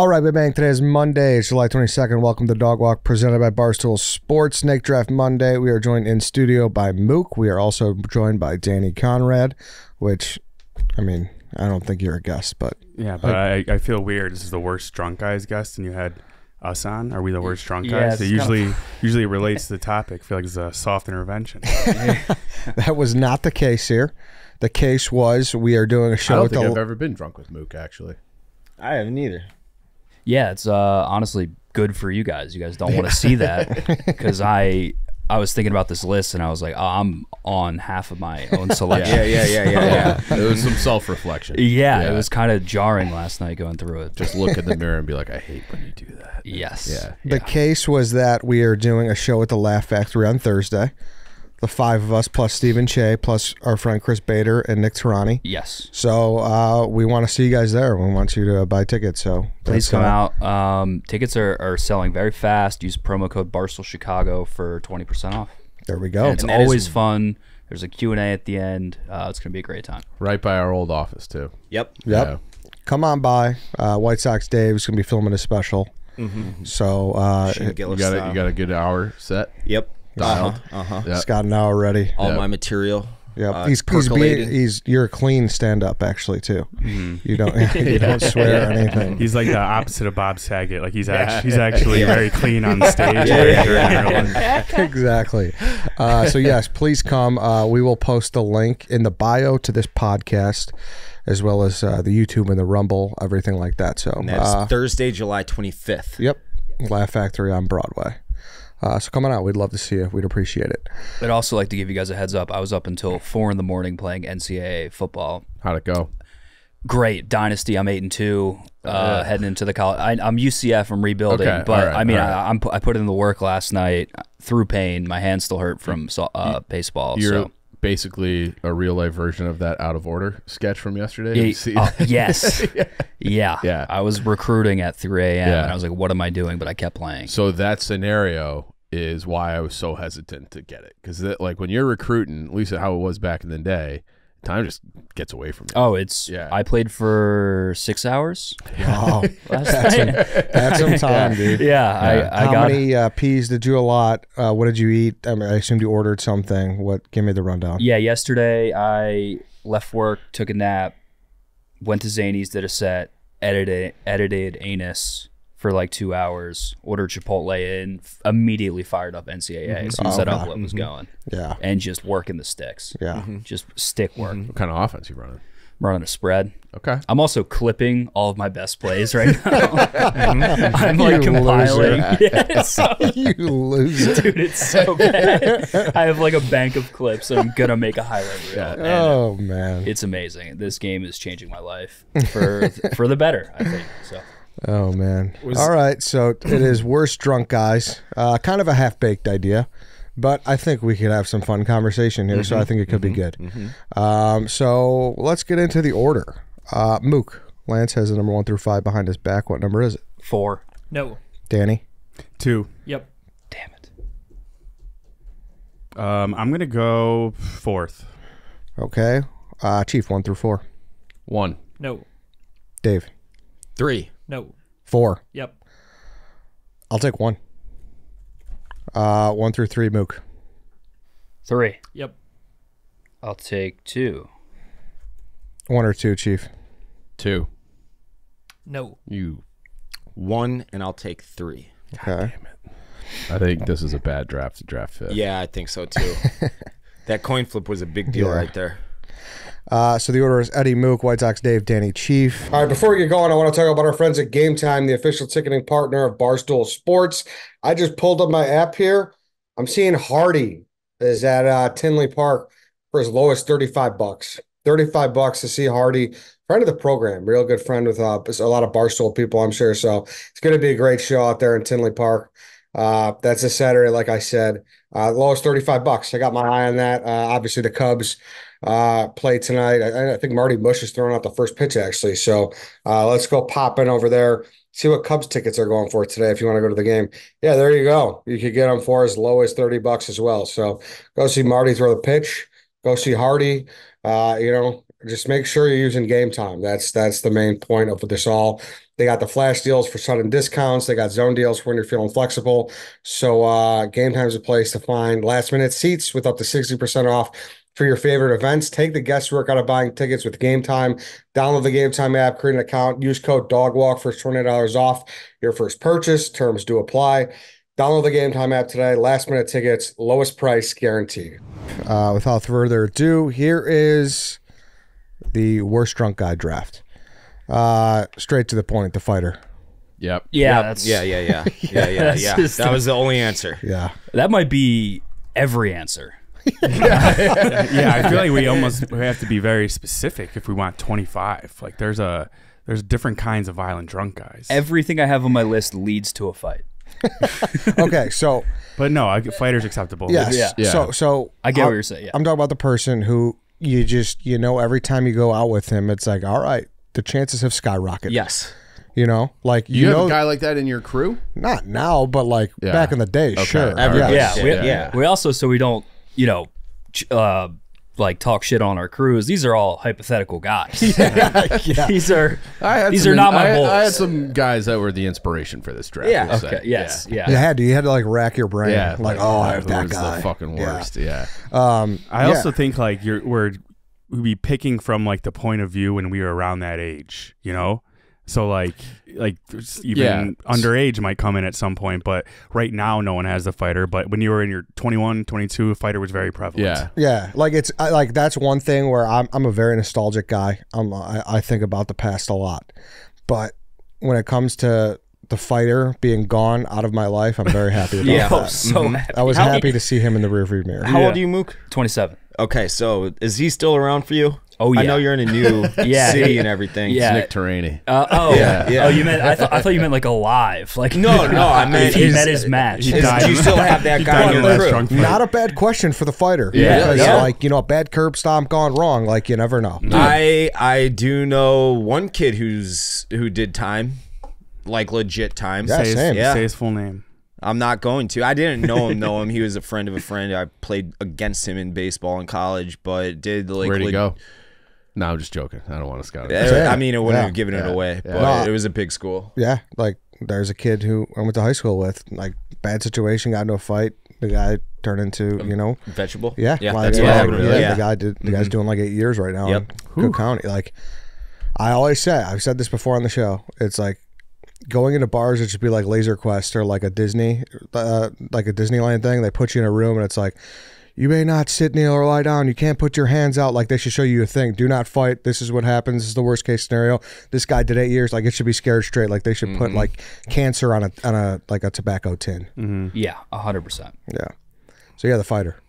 All right, Big Bang. Today is Monday. It's July 22nd. Welcome to Dog Walk, presented by Barstool Sports. Snake Draft Monday. We are joined in studio by Mook. We are also joined by Danny Conrad, which, I mean, I don't think you're a guest, but Yeah, but I, I feel weird. This is the worst drunk guys guest, and you had us on. Are we the worst drunk Yeah, guys? it's It kind of- usually usually relates to the topic. I feel like it's a soft intervention. that was not the case here. The case was we are doing a show I don't at think the. I've ever been drunk with Mook, actually. I haven't either. Yeah, it's uh, honestly good for you guys. You guys don't want to see that because I I was thinking about this list and I was like, oh, I'm on half of my own selection. Yeah, yeah, yeah, yeah, yeah. It was some self reflection. Yeah, Yeah. it was kind of jarring last night going through it. Just look in the mirror and be like, I hate when you do that. yes. Yeah. the case was that we are doing a show at the Laugh Factory on Thursday. The five of us, plus Stephen Che, plus our friend Chris Bader and Nick Tarani. Yes. So uh, we want to see you guys there. We want you to buy tickets. So Please come out. Um, tickets are, are selling very fast. Use promo code Barstool Chicago for 20% off. There we go. And it's And that is- always fun. There's a Q&A at the end. Uh, it's going to be a great time. Right by our old office, too. Yep. Yep. Yeah. Come on by. Uh, White Sox Dave's gonna be filming a special. So uh, You got, a, you got a good hour set. Yep. Dialed. Uh huh. Yeah. it's got an hour ready. All Yep. my material. Yeah, uh, he's he's being, he's you're a clean stand up actually too. You don't you don't swear or anything. He's like the opposite of Bob Saget. Like he's actually he's actually very clean on stage. Yeah, very yeah, yeah. exactly. Uh, so yes, please come. Uh, we will post the link in the bio to this podcast, as well as uh, the YouTube and the Rumble, everything like that. So that's uh, Thursday, July 25th. yep, Laugh Factory on Broadway. Uh, so come on out. We'd love to see you. We'd appreciate it. I'd also like to give you guys a heads up. I was up until 4 in the morning playing NCAA football. How'd it go? Great. Dynasty, I'm 8 and 2. Uh, Heading into the college. I, I'm UCF, I'm rebuilding. Okay, but all right, I mean, all right. I, I'm, I put in the work last night through pain. My hand still hurt from uh, baseball. You're so. basically a real life version of that out of order sketch from yesterday. Yeah, see uh, that? yes. yeah. Yeah. I was recruiting at 3 a.m. Yeah. and I was like, what am I doing? But I kept playing. So that scenario is why I was so hesitant to get it because like when you're recruiting, at least how it was back in the day, time just gets away from you. Oh, it's. Yeah. I played for six hours Wow, last that's some, that's some time, dude. Yeah. I, I How got. many uh, peas did you allot? Uh, what did you eat? I, mean, I assumed you ordered something. What? Give me the rundown. Yeah, yesterday I left work, took a nap, went to Zany's, did a set, edited edited Anus for like two hours, ordered Chipotle in, f- immediately fired up NCAA, mm-hmm. so Oh, set up okay. what was mm-hmm. going, Yeah, and just working the sticks, yeah. Mm-hmm. just stick work, What kind of offense you running? I'm running a spread. Okay. I'm also clipping all of my best plays right now. I'm like You compiling. loser. Yeah, it's so- you loser. dude, it's so bad. I have like a bank of clips, and I'm gonna make a highlight reel. Yeah. and Oh man. it's amazing. This game is changing my life for for the better. I think so. Oh man. All right. So it is worst drunk guys. Uh, kind of a half baked idea, but I think we could have some fun conversation here. So I think it could be good. Um, so let's get into the order. Uh, Mook. Lance has the number one through five behind his back. What number is it? Four. No. Danny. Two. Yep. Damn it. Um, I'm gonna go fourth. Okay. Uh, Chief one through four. One. No. Dave. Three. No. Four. Yep. I'll take one. Uh, one through three. Mook. Three. Yep. I'll take two. One or two. Chief. Two. No. You. One, and I'll take three. Okay. I think this is a bad draft to draft fifth. Yeah, I think so too. that coin flip was a big deal Yeah. right there. Uh, so the order is Eddie Mook, White Sox Dave, Danny Chief. All right, before we get going, I want to talk about our friends at Gametime, the official ticketing partner of Barstool Sports. I just pulled up my app here. I'm seeing Hardy is at uh, Tinley Park for as low as 35 bucks. 35 bucks to see Hardy, friend of the program, real good friend with uh, a lot of Barstool people, I'm sure. So it's going to be a great show out there in Tinley Park. Uh, that's a Saturday, like I said. Uh, lowest 35 bucks. I got my eye on that. Uh, obviously, the Cubs uh, play tonight. I, I think Marty Bush is throwing out the first pitch, actually. So uh, let's go pop in over there, see what Cubs tickets are going for today if you want to go to the game. Yeah, there you go. You could get them for as low as 30 bucks as well. So go see Marty throw the pitch. Go see Hardy. Uh, you know, just make sure you're using Gametime. That's that's the main point of this all. They got the flash deals for sudden discounts. They got zone deals when you're feeling flexible. So uh, Gametime's a place to find last minute seats with up to 60% off for your favorite events. Take the guesswork out of buying tickets with Gametime. Download the Gametime app, create an account, use code DOGWALK for $20 off your first purchase. Terms do apply. Download the Gametime app today. Last minute tickets, lowest price guaranteed. Uh, without further ado, here is the worst drunk guy draft. Uh, straight to the point, the fighter. Yep. Yeah, Yep. that's yeah, yeah, yeah, yeah, yeah, That's yeah. just- That was the only answer. Yeah. That might be every answer. yeah, yeah. I feel like we almost we have to be very specific if we want 25. Like there's a there's different kinds of violent drunk guys. Everything I have on my list leads to a fight. Okay, so but no, I, fighters acceptable. yes, Yeah. Yeah. so so I get I'll- what you're saying. Yeah. I'm talking about the person who you just you know every time you go out with him, it's like all right, the chances have skyrocketed. Yes. you know, like You, you, have know, a guy like that in your crew? not now, but like Yeah. back in the day, sure. Everybody Yes. yeah, we, Yeah, yeah. yeah. We also so we don't, you know, ch- uh, like talk shit on our crews. These are all hypothetical guys. These are I had these some are not my I, boys. I had some guys that were the inspiration for this draft. Yeah. we'll say. okay. Yes. Yeah. You had to. You had to like rack your brain. Yeah. like, oh, I have that was guy. the fucking Yeah. worst. Yeah. Um, I yeah. also think like you're we're we'd be picking from like the point of view when we were around that age, you know. So like like even Yeah. underage might come in at some point, but right now no one has the fighter. But when you were in your 21, 22, fighter was very prevalent. Yeah. Yeah, like it's I, like that's one thing where I'm I'm a very nostalgic guy. I'm I, I think about the past a lot, but when it comes to the fighter being gone out of my life, I'm very happy about Yeah. Oh, that. so mm-hmm. happy. I was How- happy to see him in the rearview mirror. How Yeah. old are you, Mook? 27. Okay, so is he still around for you? Oh, yeah. I know you're in a new Yeah. city and everything. Yeah. It's Nick Terraney. Uh, oh, Yeah, yeah. Oh, you meant I thought I thought you meant like alive. Like No, no, I meant he met his match. He died. do you still have that guy in in your crew? Not a bad question for the fighter. Yeah. because Yeah. like you know, a bad curb stomp gone wrong. Like you never know. I I do know one kid who's who did time, like legit time. Yeah, Say his, same. Yeah. say his full name. I'm not going to. I didn't know him. Know him. He was a friend of a friend. I played against him in baseball in college, but did like Where'd he leg- go? No, I'm just joking. I don't want to scout it. Eh, Same. I mean, it wouldn't Yeah. have given it away, Yeah. but No. it was a big school. Yeah, like there's a kid who I went to high school with. Like bad situation, got into a fight. The guy turned into you know Vegetable. Yeah, yeah, like, that's yeah, what happened. yeah, Yeah, yeah. the guy did. The guy's doing like eight years right now Yep. in Cook County. Like I always say, I've said this before on the show. It's like going into bars. It should be like Laser Quest or like a Disney, uh, like a Disneyland thing. They put you in a room and it's like. You may not sit, kneel, or lie down. You can't put your hands out. Like they should show you a thing. Do not fight. This is what happens. This is the worst case scenario. This guy did eight years. Like it should be scared straight. Like they should put like cancer on a on a like a tobacco tin. Yeah, hundred percent. Yeah. So yeah, the fighter,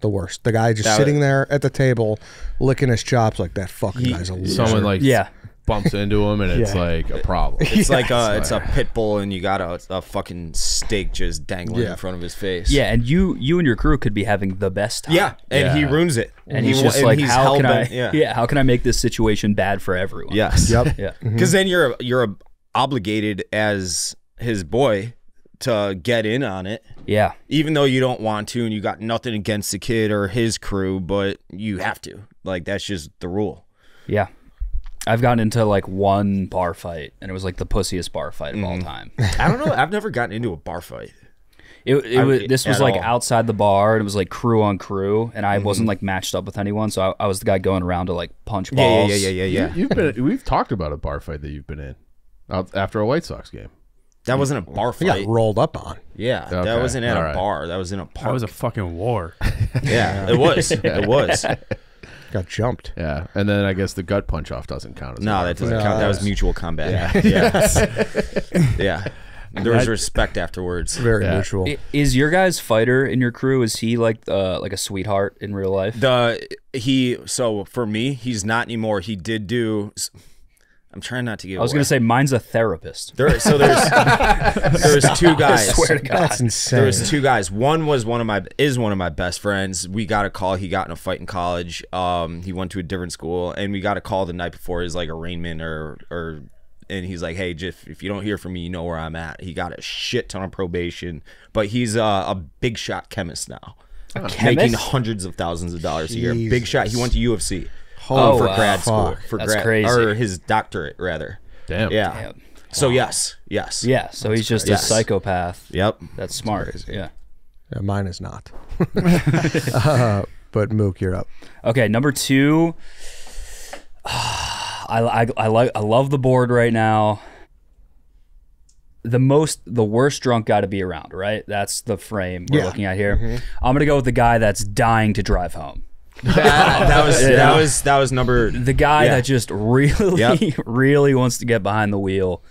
the worst. The guy just That sitting was- there at the table, licking his chops like that. Fucking He- guy's a loser. Someone like Yeah. Bumps into him and it's Yeah. like a problem. It's like a it's a pit bull, and you got a, a fucking steak just dangling Yeah. in front of his face. Yeah, and you you and your crew could be having the best time. yeah, and he ruins it. And he's just and like, he's how can I? Yeah. Yeah. how can I make this situation bad for everyone? Yes. Yep. yeah. Mm-hmm. Because then you're you're obligated as his boy to get in on it, Yeah. even though you don't want to, and you got nothing against the kid or his crew, but you have to. Like that's just the rule. Yeah. I've gotten into like one bar fight, and it was like the pussiest bar fight of Mm. all time. I don't know. I've never gotten into a bar fight. It, it I- was this was at like all. outside the bar, and it was like crew on crew, and I Mm-hmm. wasn't like matched up with anyone, so I, I was the guy going around to like punch Yeah, balls. yeah, yeah, yeah, yeah. yeah. You've been. We've talked about a bar fight that you've been in out after a White Sox game. That wasn't a bar He got fight. rolled up on. Yeah, Okay, that wasn't at all a right. bar. That was in a park. That was a fucking war. yeah, it was. It was. Got jumped. Yeah, and then I guess the gut punch off doesn't count. As No, bar that doesn't count. That was mutual combat. Yeah. Yeah. There was respect afterwards. Very Yeah. mutual. I- Is your guy's fighter in your crew? Is he like uh, like a sweetheart in real life? The he so for me, he's not anymore. He did do I'm trying not to give I was gonna say mine's a therapist. there so there's there's two guys. swear to God. That's insane. There was two guys. One was one of my is one of my best friends. We got a call. He got in a fight in college. Um, he went to a different school, and we got a call the night before his like arraignment or or, and he's like, "Hey, Jeff, if you don't hear from me, you know where I'm at." He got a shit ton of probation, but he's a, a big shot chemist now, making chemist? hundreds of thousands of dollars a year. Big shot. He went to UFC Oh, for wow. grad school Fuck. for That's grad crazy. or his doctorate rather. Damn. Yeah. Damn. So yes, yes. Yeah, so he's just Yes. a psychopath. Yep. That's smart. Yeah. Yeah, mine is not. uh, but Mook, you're up. Okay, number two. I, I, I like I love the board right now. The most the worst drunk guy to be around, right? That's the frame we're Yeah. looking at here. I'm gonna go with the guy that's dying to drive home. That, that was Yeah. that was that was number. The guy Yeah. that just really, Yep. really wants to get behind the wheel.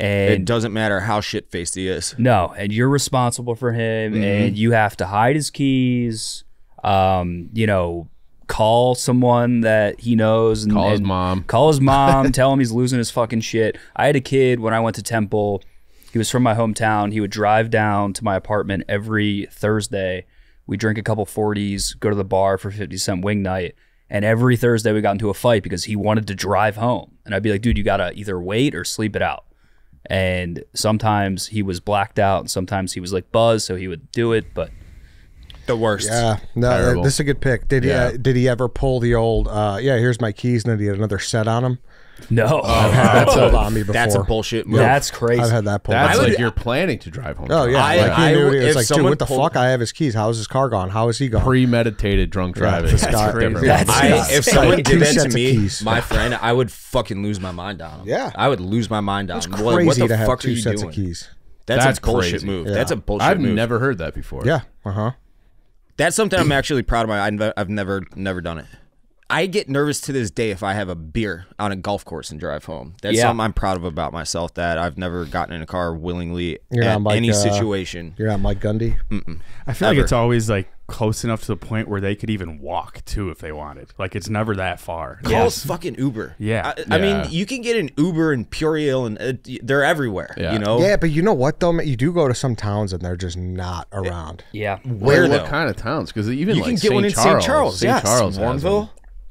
And it doesn't matter how shit faced he is. No, and you're responsible for him, Mm-hmm. and you have to hide his keys. Um, you know, call someone that he knows. And, Call his and mom. Call his mom. tell him he's losing his fucking shit. I had a kid when I went to Temple. He was from my hometown. He would drive down to my apartment every Thursday. We drink a couple forties, go to the bar for fifty cent wing night, and every Thursday we got into a fight because he wanted to drive home. And I'd be like, dude, you gotta either wait or sleep it out and sometimes he was blacked out and sometimes he was like buzzed so he would do it but The worst. Yeah, no, Terrible. this is a good pick. Did he? Uh, did he ever pull the old? Uh, yeah, here's my keys, and then he had another set on him. No I've had that pulled on me before. That's a bullshit move. that's crazy I've had that pulled. That's on me. like you're planning to drive home. Oh drunk. yeah, I- like he I knew would- it. if It's like, dude, someone what the pulled- fuck? I have his keys. How's his car gone? How is he gone? premeditated drunk driving. this That's guy- different. That's- I, if someone like did two that to me, my friend, I would fucking lose my mind on him. Yeah. I would lose my mind on It's him. crazy What, what the to have fuck are two you sets doing? of keys. That's, That's a bullshit crazy. move. Yeah. That's a bullshit move. I've move. never heard that before. Yeah. Uh huh. That's something I'm actually proud of. My I've- I've never never done it. I get nervous to this day if I have a beer on a golf course and drive home. That's Yeah. something I'm proud of about myself. That I've never gotten in a car willingly You're at like, any uh, situation. You're not Mike Gundy. I feel like it's always like close enough to the point where they could even walk too if they wanted. Like it's never that far. Call Yes. fucking Uber. Yeah. I, I Yeah. mean, you can get an Uber in Puriel and uh, they're everywhere. Yeah. You know. Yeah, but you know what though? man? You do go to some towns and they're just not around. yeah Where What though? kind of towns? Because even You like can get St. one in Charles, St. Charles. St. Yes. Charles, has Warrenville.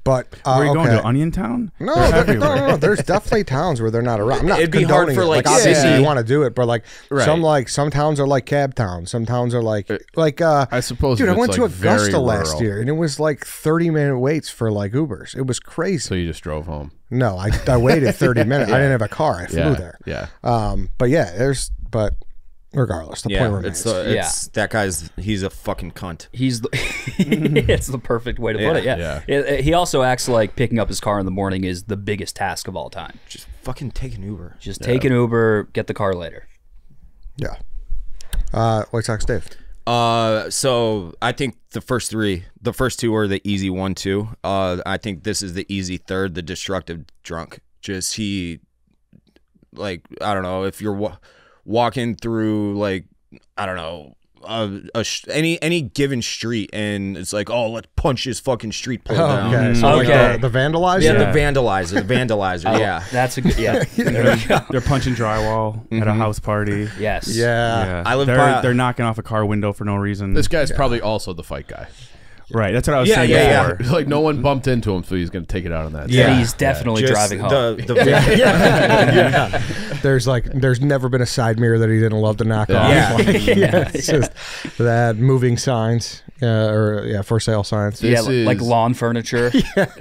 One. But uh, Where are you going to Onion Town? No, They're there- everywhere. no, no, no. There's definitely towns where they're not around. I'm not It'd be hard condoning for, it. like, obviously city- you want to do it, but like Right. some like some towns are like cab towns. Some towns are like like uh I suppose dude, I went it's, to Augusta last year and it was like 30 minute waits for like Ubers. It was crazy. So you just drove home. no, I, I waited 30 minutes. I didn't have a car. I flew Yeah. there. Yeah. Um, but yeah, there's but regardless, the point remains. it's the it's that guy's he's a fucking cunt. he's the it's the perfect way to put it yeah, Yeah. It- it- he also acts like picking up his car in the morning is the biggest task of all time Just fucking take an Uber. just take an uber get the car later yeah. Uh, White Sox Dave. Uh, so I think the first three, the first two are the easy one, two. Uh, I think this is the easy third, the destructive drunk. Just he, like, I don't know if you're wa- walking through like, I don't know. Uh, a sh- any any given street and it's like oh let's punch this fucking street pole down Okay, so like the, the vandalizer. yeah, Yeah. the vandalizer the vandalizer yeah that's a good yeah They're punching drywall at a house party. yes Yeah. Yeah. I live they're, by- they're knocking off a car window for no reason. This guy's probably also the fight guy. Right. That's what I was Yeah, saying yeah, yeah. before. like no one bumped into him, so he's gonna take it out on that. Yeah. and he's definitely Just driving home the, the van- yeah. There's like there's never been a side mirror that he didn't love to knock off. Yeah. Like, yeah, it's just that moving signs, uh, or yeah, for sale signs. yeah This li- like lawn furniture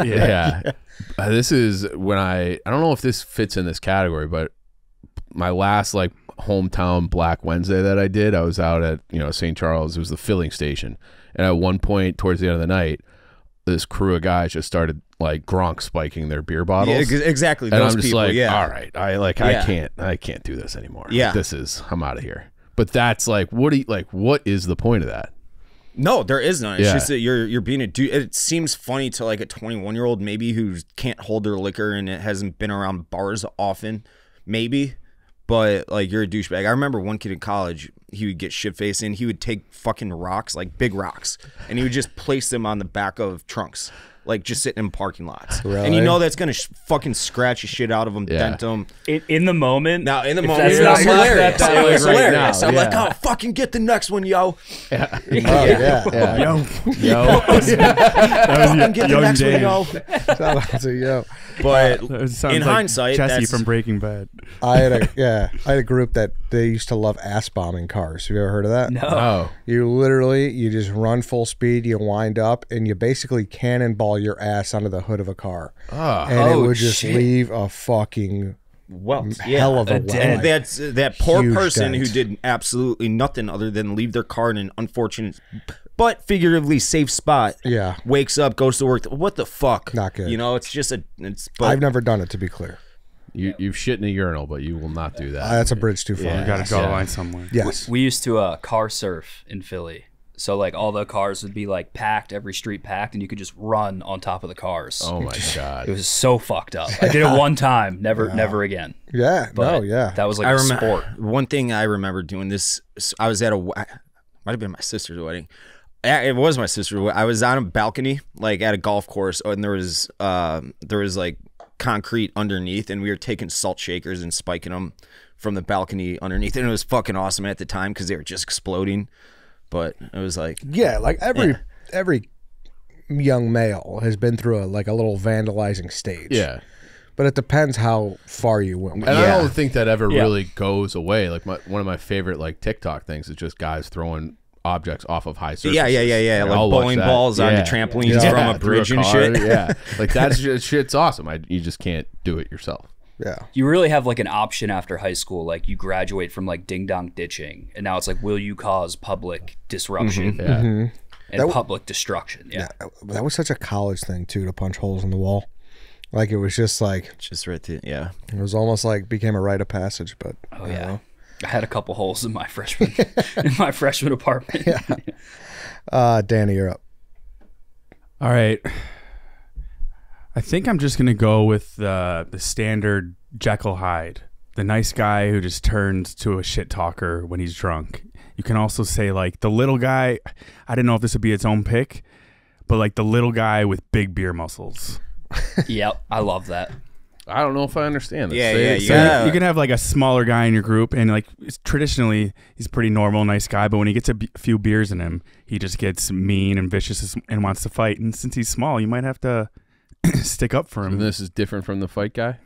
yeah. Uh, this is when I I don't know if this fits in this category, but my last like hometown Black Wednesday that I did, I was out at you know St. Charles. It was the filling station, and at one point towards the end of the night, this crew of guys just started like Gronk spiking their beer bottles. ex- exactly and those I'm just people like, yeah all right, I like, I can't, I can't do this anymore. Yeah. this is, I'm out of here. But that's like, what do you like? What is the point of that? No, there is none. It's Yeah. just that you're you're being a dude. It seems funny to like a 21 year old maybe who can't hold their liquor and it hasn't been around bars often, maybe. But like you're a douchebag. I remember one kid in college. He would get shit faced and he would take fucking rocks, like big rocks, and he would just place them on the back of trunks, like just sitting in parking lots. And you know that's gonna sh- fucking scratch the shit out of them, Yeah. dent them. in, in the moment Now in the moment, that's it not hilarious. that's It not was your- hilarious. now, I'm like, oh, fucking get the next one, yo. Oh yeah, yeah. Yo, Yo, Fucking get the next Dave. one, yo. Shout out to you. But That sounds in like hindsight, Jesse that's- from Breaking Bad. I had a yeah, I had a group that they used to love ass bombing cars. Have you ever heard of that? no oh, You literally you just run full speed, you wind up, and you basically cannonball your ass onto the hood of a car, ah, and it Oh, would just shit. leave a fucking wealth. Yeah. hell of a a wealth. and that's that poor Huge person who did absolutely nothing other than leave their car in an unfortunate but figuratively safe spot. Yeah. Wakes up, goes to work. What the fuck? Not good. You know, it's just a it's but I've never done it to be clear. You you've shit in a urinal, but you will not do that. Uh, that's a bridge too far. You got to draw the line somewhere. Yes. We used to uh, car surf in Philly. So like all the cars would be like packed, every street packed, and you could just run on top of the cars. oh my god, It was so fucked up. I did it one time, never, never again. Yeah. But no. Yeah. that was like I a remember sport. one thing I remember doing this. I was at a might have been my sister's wedding. It was my sister's. wed- I was on a balcony, like at a golf course, and there was um, there was like concrete underneath, and we were taking salt shakers and spiking them from the balcony underneath, and it was fucking awesome at the time because they were just exploding. But it was like, Yeah, like every every young male has been through a like a little vandalizing stage. Yeah. but it depends how far you went. And it. I don't think that ever Yeah. really goes away. Like my, one of my favorite like TikTok things is just guys throwing objects off of high surfaces. yeah, yeah, yeah, yeah, like I'll bowling that. balls onto Yeah. trampolines Yeah, from a through bridge and shit. Yeah, like that's just, shit's awesome. I, you just can't do it yourself. Yeah, You really have like an option after high school. Like you graduate from like ding dong ditching, and now it's like, will you cause public disruption mm-hmm. Yeah, mm-hmm. and public destruction? Yeah. that was such a college thing too to punch holes in the wall. Like it was just like Just right there, yeah. it was almost like became a rite of passage. But Oh yeah. I had a couple holes in my freshman in my freshman apartment. uh, Danny, you're up. All right. I think I'm just gonna go with the the standard Jekyll Hyde, the nice guy who just turns to a shit talker when he's drunk. You can also say like the little guy. I didn't know if this would be its own pick, but like the little guy with big beer muscles. yep. I love that. I don't know if I understand this. Yeah, Say yeah, it- yeah. say it. You can have like a smaller guy in your group, and like traditionally he's a pretty normal, nice guy. But when he gets a b- few beers in him, he just gets mean and vicious and wants to fight. And since he's small, you might have to stick up for him. And this is different from the fight guy.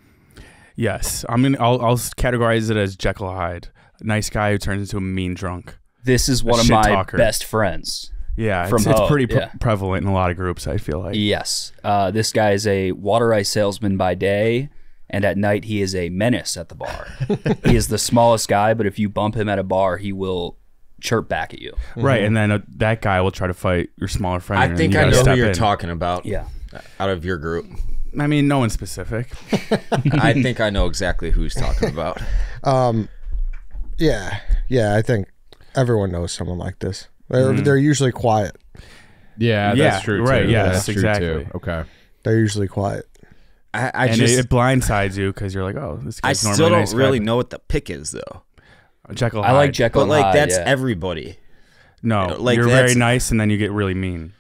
Yes, I'm gonna. I'll, I'll categorize it as Jekyll Hyde, nice guy who turns into a mean drunk. This is one of my talker. best friends. Yeah, From it's, it's pretty pre- yeah. prevalent in a lot of groups. I feel like. Yes. Uh, this guy is a water ice salesman by day, and at night he is a menace at the bar. he is the smallest guy, but if you bump him at a bar, he will chirp back at you. Right, and then uh, that guy will try to fight your smaller friend. I think I know who you're in. talking about. Yeah. Out of your group, I mean, no one specific. I think I know exactly who he's talking about. Yeah, yeah. I think everyone knows someone like this. They're, Mm-hmm. they're usually quiet. Yeah, Yeah, that's true. right, Too. yes, that's true exactly. Too. Okay. They're usually quiet. I, I and just, it, it blindsides you because you're like, oh, this Guy's I guy's still don't nice really but- know what the pick is though. Jekyll. I like Jekyll But like Hyde, that's yeah. everybody. No, like, you're very nice, and then you get really mean.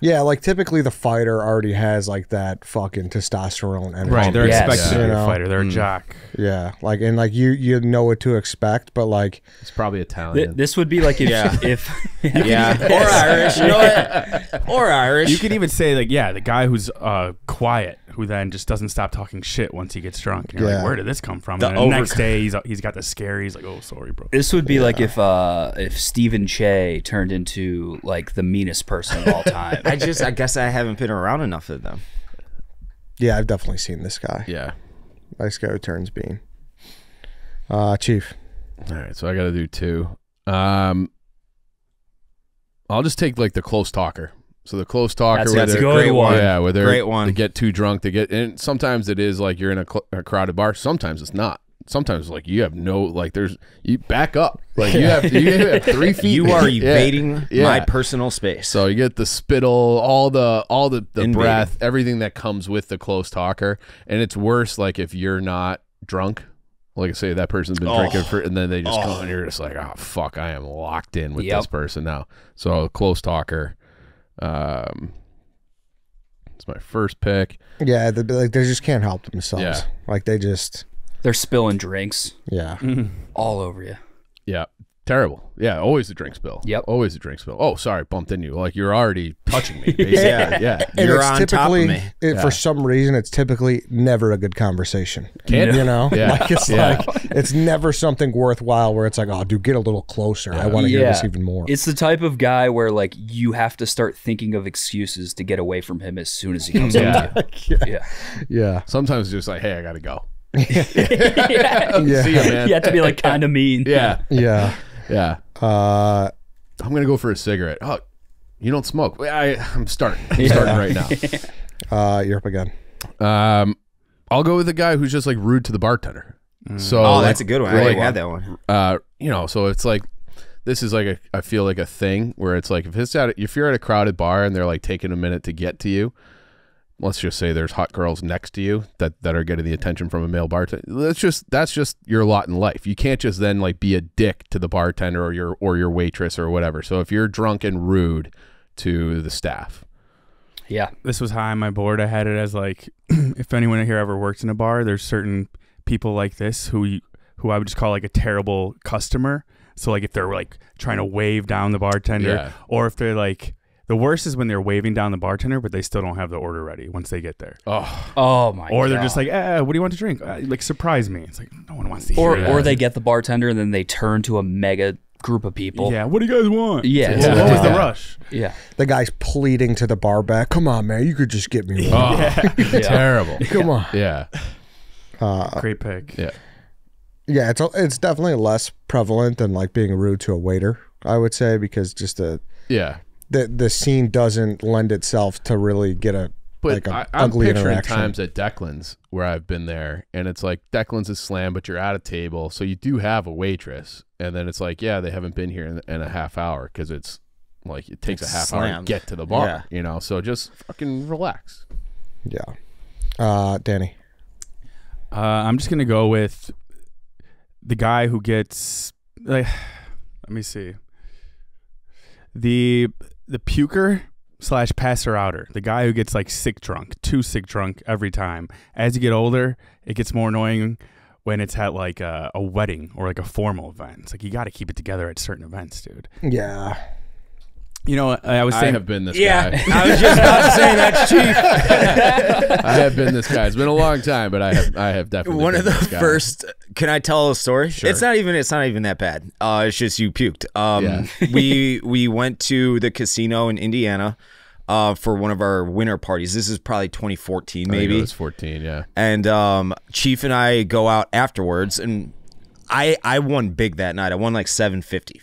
Yeah, like typically the fighter already has like that fucking testosterone energy. Right, they're Yes. expected to be a fighter. They're a jock. Yeah, like and like you you know what to expect, but like It's probably Th- Italian. this would be like if, Yeah. if Yeah, or Irish. You know what? Or Irish. You could even say like, yeah, the guy who's uh, quiet, who then just doesn't stop talking shit once he gets drunk. And you're Yeah. like, where did this come from? The and the over- next day, he's he's got the scary. He's like, oh, sorry, bro. this would be like if uh if Stephen Che turned into like the meanest person of all time. I just, I guess I haven't been around enough of them. yeah, I've definitely seen this guy. yeah. Nice guy who turns bean. Uh, Chief. All right, so I got to do two. Um, I'll just take like the close talker. So the close talker, That's- that's a they're- one. Yeah, where they're Great one. They get too drunk. They get, and sometimes it is like you're in a, cl- a crowded bar. Sometimes it's not. Sometimes like you have no like there's you back up like you have you have three feet. You are Yeah. evading Yeah. my personal space. So you get the spittle, all the all the, the Invading. breath, everything that comes with the close talker, and it's worse like if you're not drunk. Like I say, that person's been Oh. drinking for, and then they just come Oh. and you're just like, oh fuck, I am locked in with Yep. this person now. So close talker, um, it's my first pick. Yeah, they, like they just can't help themselves. Yeah. Like they just They're spilling drinks yeah. all over you. Yeah, terrible. Yeah, always a drink spill. Yep. always a drink spill. Oh, sorry, bumped in you. Like you're already touching me. Basically. yeah, yeah. And You're it's on top of typically, me. It, Yeah. For some reason, it's typically never a good conversation. Can't- you know, Yeah. like it's Yeah. like it's never something worthwhile. Where it's like, oh, dude, get a little closer. I want to hear this even more. It's the type of guy where like you have to start thinking of excuses to get away from him as soon as he comes Yeah. up to you. Yeah. yeah, Sometimes it's just like, hey, I gotta go. yeah. See ya, man. You have to be like kind of mean. Yeah, Yeah. Yeah. Uh, I'm gonna go for a cigarette. Oh, you don't smoke? I, I'm starting. I'm starting right now. uh, you're up again. Um, I'll go with the guy who's just like rude to the bartender. So Oh, like, that's a good one. I like, didn't that one. uh, you know, so it's like this is like a I feel like a thing where it's like if it's at if you're at a crowded bar and they're like taking a minute to get to you, let's just say there's hot girls next to you that that are getting the attention from a male bartender. That's just that's just your lot in life. You can't just then like be a dick to the bartender or your or your waitress or whatever. So if you're drunk and rude to the staff, Yeah. This was high on my board. I had it as like, if anyone here ever works in a bar, there's certain people like this who you, who I would just call like a terrible customer. So like if they're like trying to wave down the bartender, Yeah. or if they're like the worst is when they're waving down the bartender, but they still don't have the order ready once they get there. oh Oh my. or they're just like, eh, what do you want to drink? Uh, like surprise me. It's like no one wants to or hear or that. they get the bartender and then they turn to a mega group of people. yeah. What do you guys want? Yeah. Well, what was the rush? Yeah. The guy's pleading to the bar back. Come on, man. You could just get me one. oh terrible. Come on. Yeah, Uh, Great pick. yeah. yeah, it's it's definitely less prevalent than like being rude to a waiter. I would say because just the Yeah. The the scene doesn't lend itself to really get a But like a I, I'm ugly picturing interaction. times at Declan's where I've been there, and it's like Declan's is slammed, but you're at a table, so you do have a waitress, and then it's like, yeah, they haven't been here in, in a half hour because it's like it takes It's a half hour to get to the bar, Yeah. you know. So just fucking relax. Yeah. Uh, Danny. Uh, I'm just gonna go with the guy who gets like. Let me see. The the puker slash passer outer, the guy who gets like sick drunk, too sick drunk every time. As you get older, it gets more annoying when it's at like a, a wedding or like a formal event. It's like you got to keep it together at certain events, dude. Yeah. You know, what? I was saying. I have been this Yeah, guy. I was just about to say that's cheap. I have been this guy. It's been a long time, but I have I have definitely One been of the this guy. first. Can I tell a story? Sure. It's not even. It's not even that bad. Uh, it's just you puked. Um, Yeah. we we went to the casino in Indiana, uh, for one of our winter parties. This is probably 2014, I think maybe. it was 14. Yeah. and um, Chief and I go out afterwards, and I I won big that night. I won like seven fifty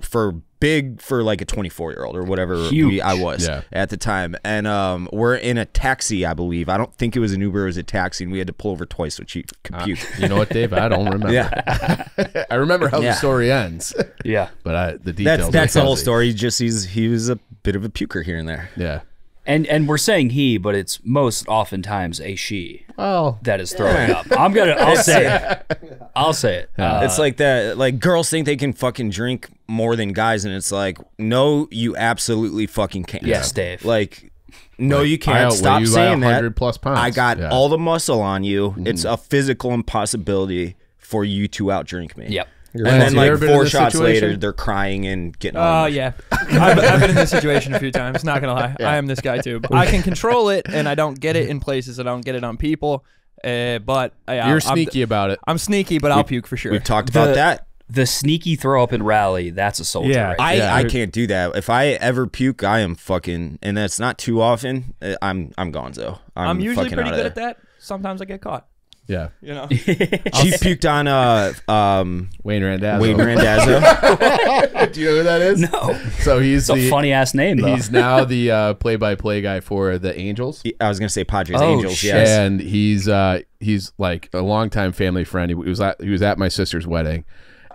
for big for like a twenty four year old or whatever Huge. we, I was Yeah. at the time. And um, we're in a taxi, I believe. I don't think it was an Uber; it was a taxi, and we had to pull over twice so Chief compute. Uh, you know what, Dave? I don't remember. Yeah. I remember how Yeah. the story ends, Yeah. but I, the details. That's that's the whole fuzzy. story. Just he's he was a bit of a puker here and there. Yeah. And and we're saying he, but it's most oftentimes a she Well, that is throwing up. I'm gonna. I'll say it. I'll say it. Uh, it's like that. Like girls think they can fucking drink more than guys, and it's like, no, you absolutely fucking can't. Yes, Dave. Like, no, you can't. outweigh Stop you saying that. plus pounds. I got Yeah. all the muscle on you. It's a physical impossibility for you to outdrink me. Yep. You're And right. then like four shots situation? later, they're crying and getting. Oh all yeah, I've, I've been in this situation a few times. Not gonna lie, I am this guy too. I can control it, and I don't get it in places. I don't get it on people. Uh, but I, You're I'm, sneaky about it. I'm sneaky, but I'll puke for sure. We've talked about The- that. The sneaky throw up and rally. That's a soldier. Yeah. right I, Yeah. I can't do that. If I ever puke, I am fucking, and that's not too often. uh, I'm I'm gonzo. I'm, I'm usually fucking pretty out good of at that. Sometimes I get caught. Yeah. You know. Chief puked on uh um Wayne Randazzo. Wayne Randazzo. Do you know who that is? No. So he's It's a the, funny ass name though. He's now the uh, play-by-play guy for the Angels. I was gonna say Padres Oh, Angels. shit. Yes. and he's uh he's like a longtime family friend. He was at he was at my sister's wedding,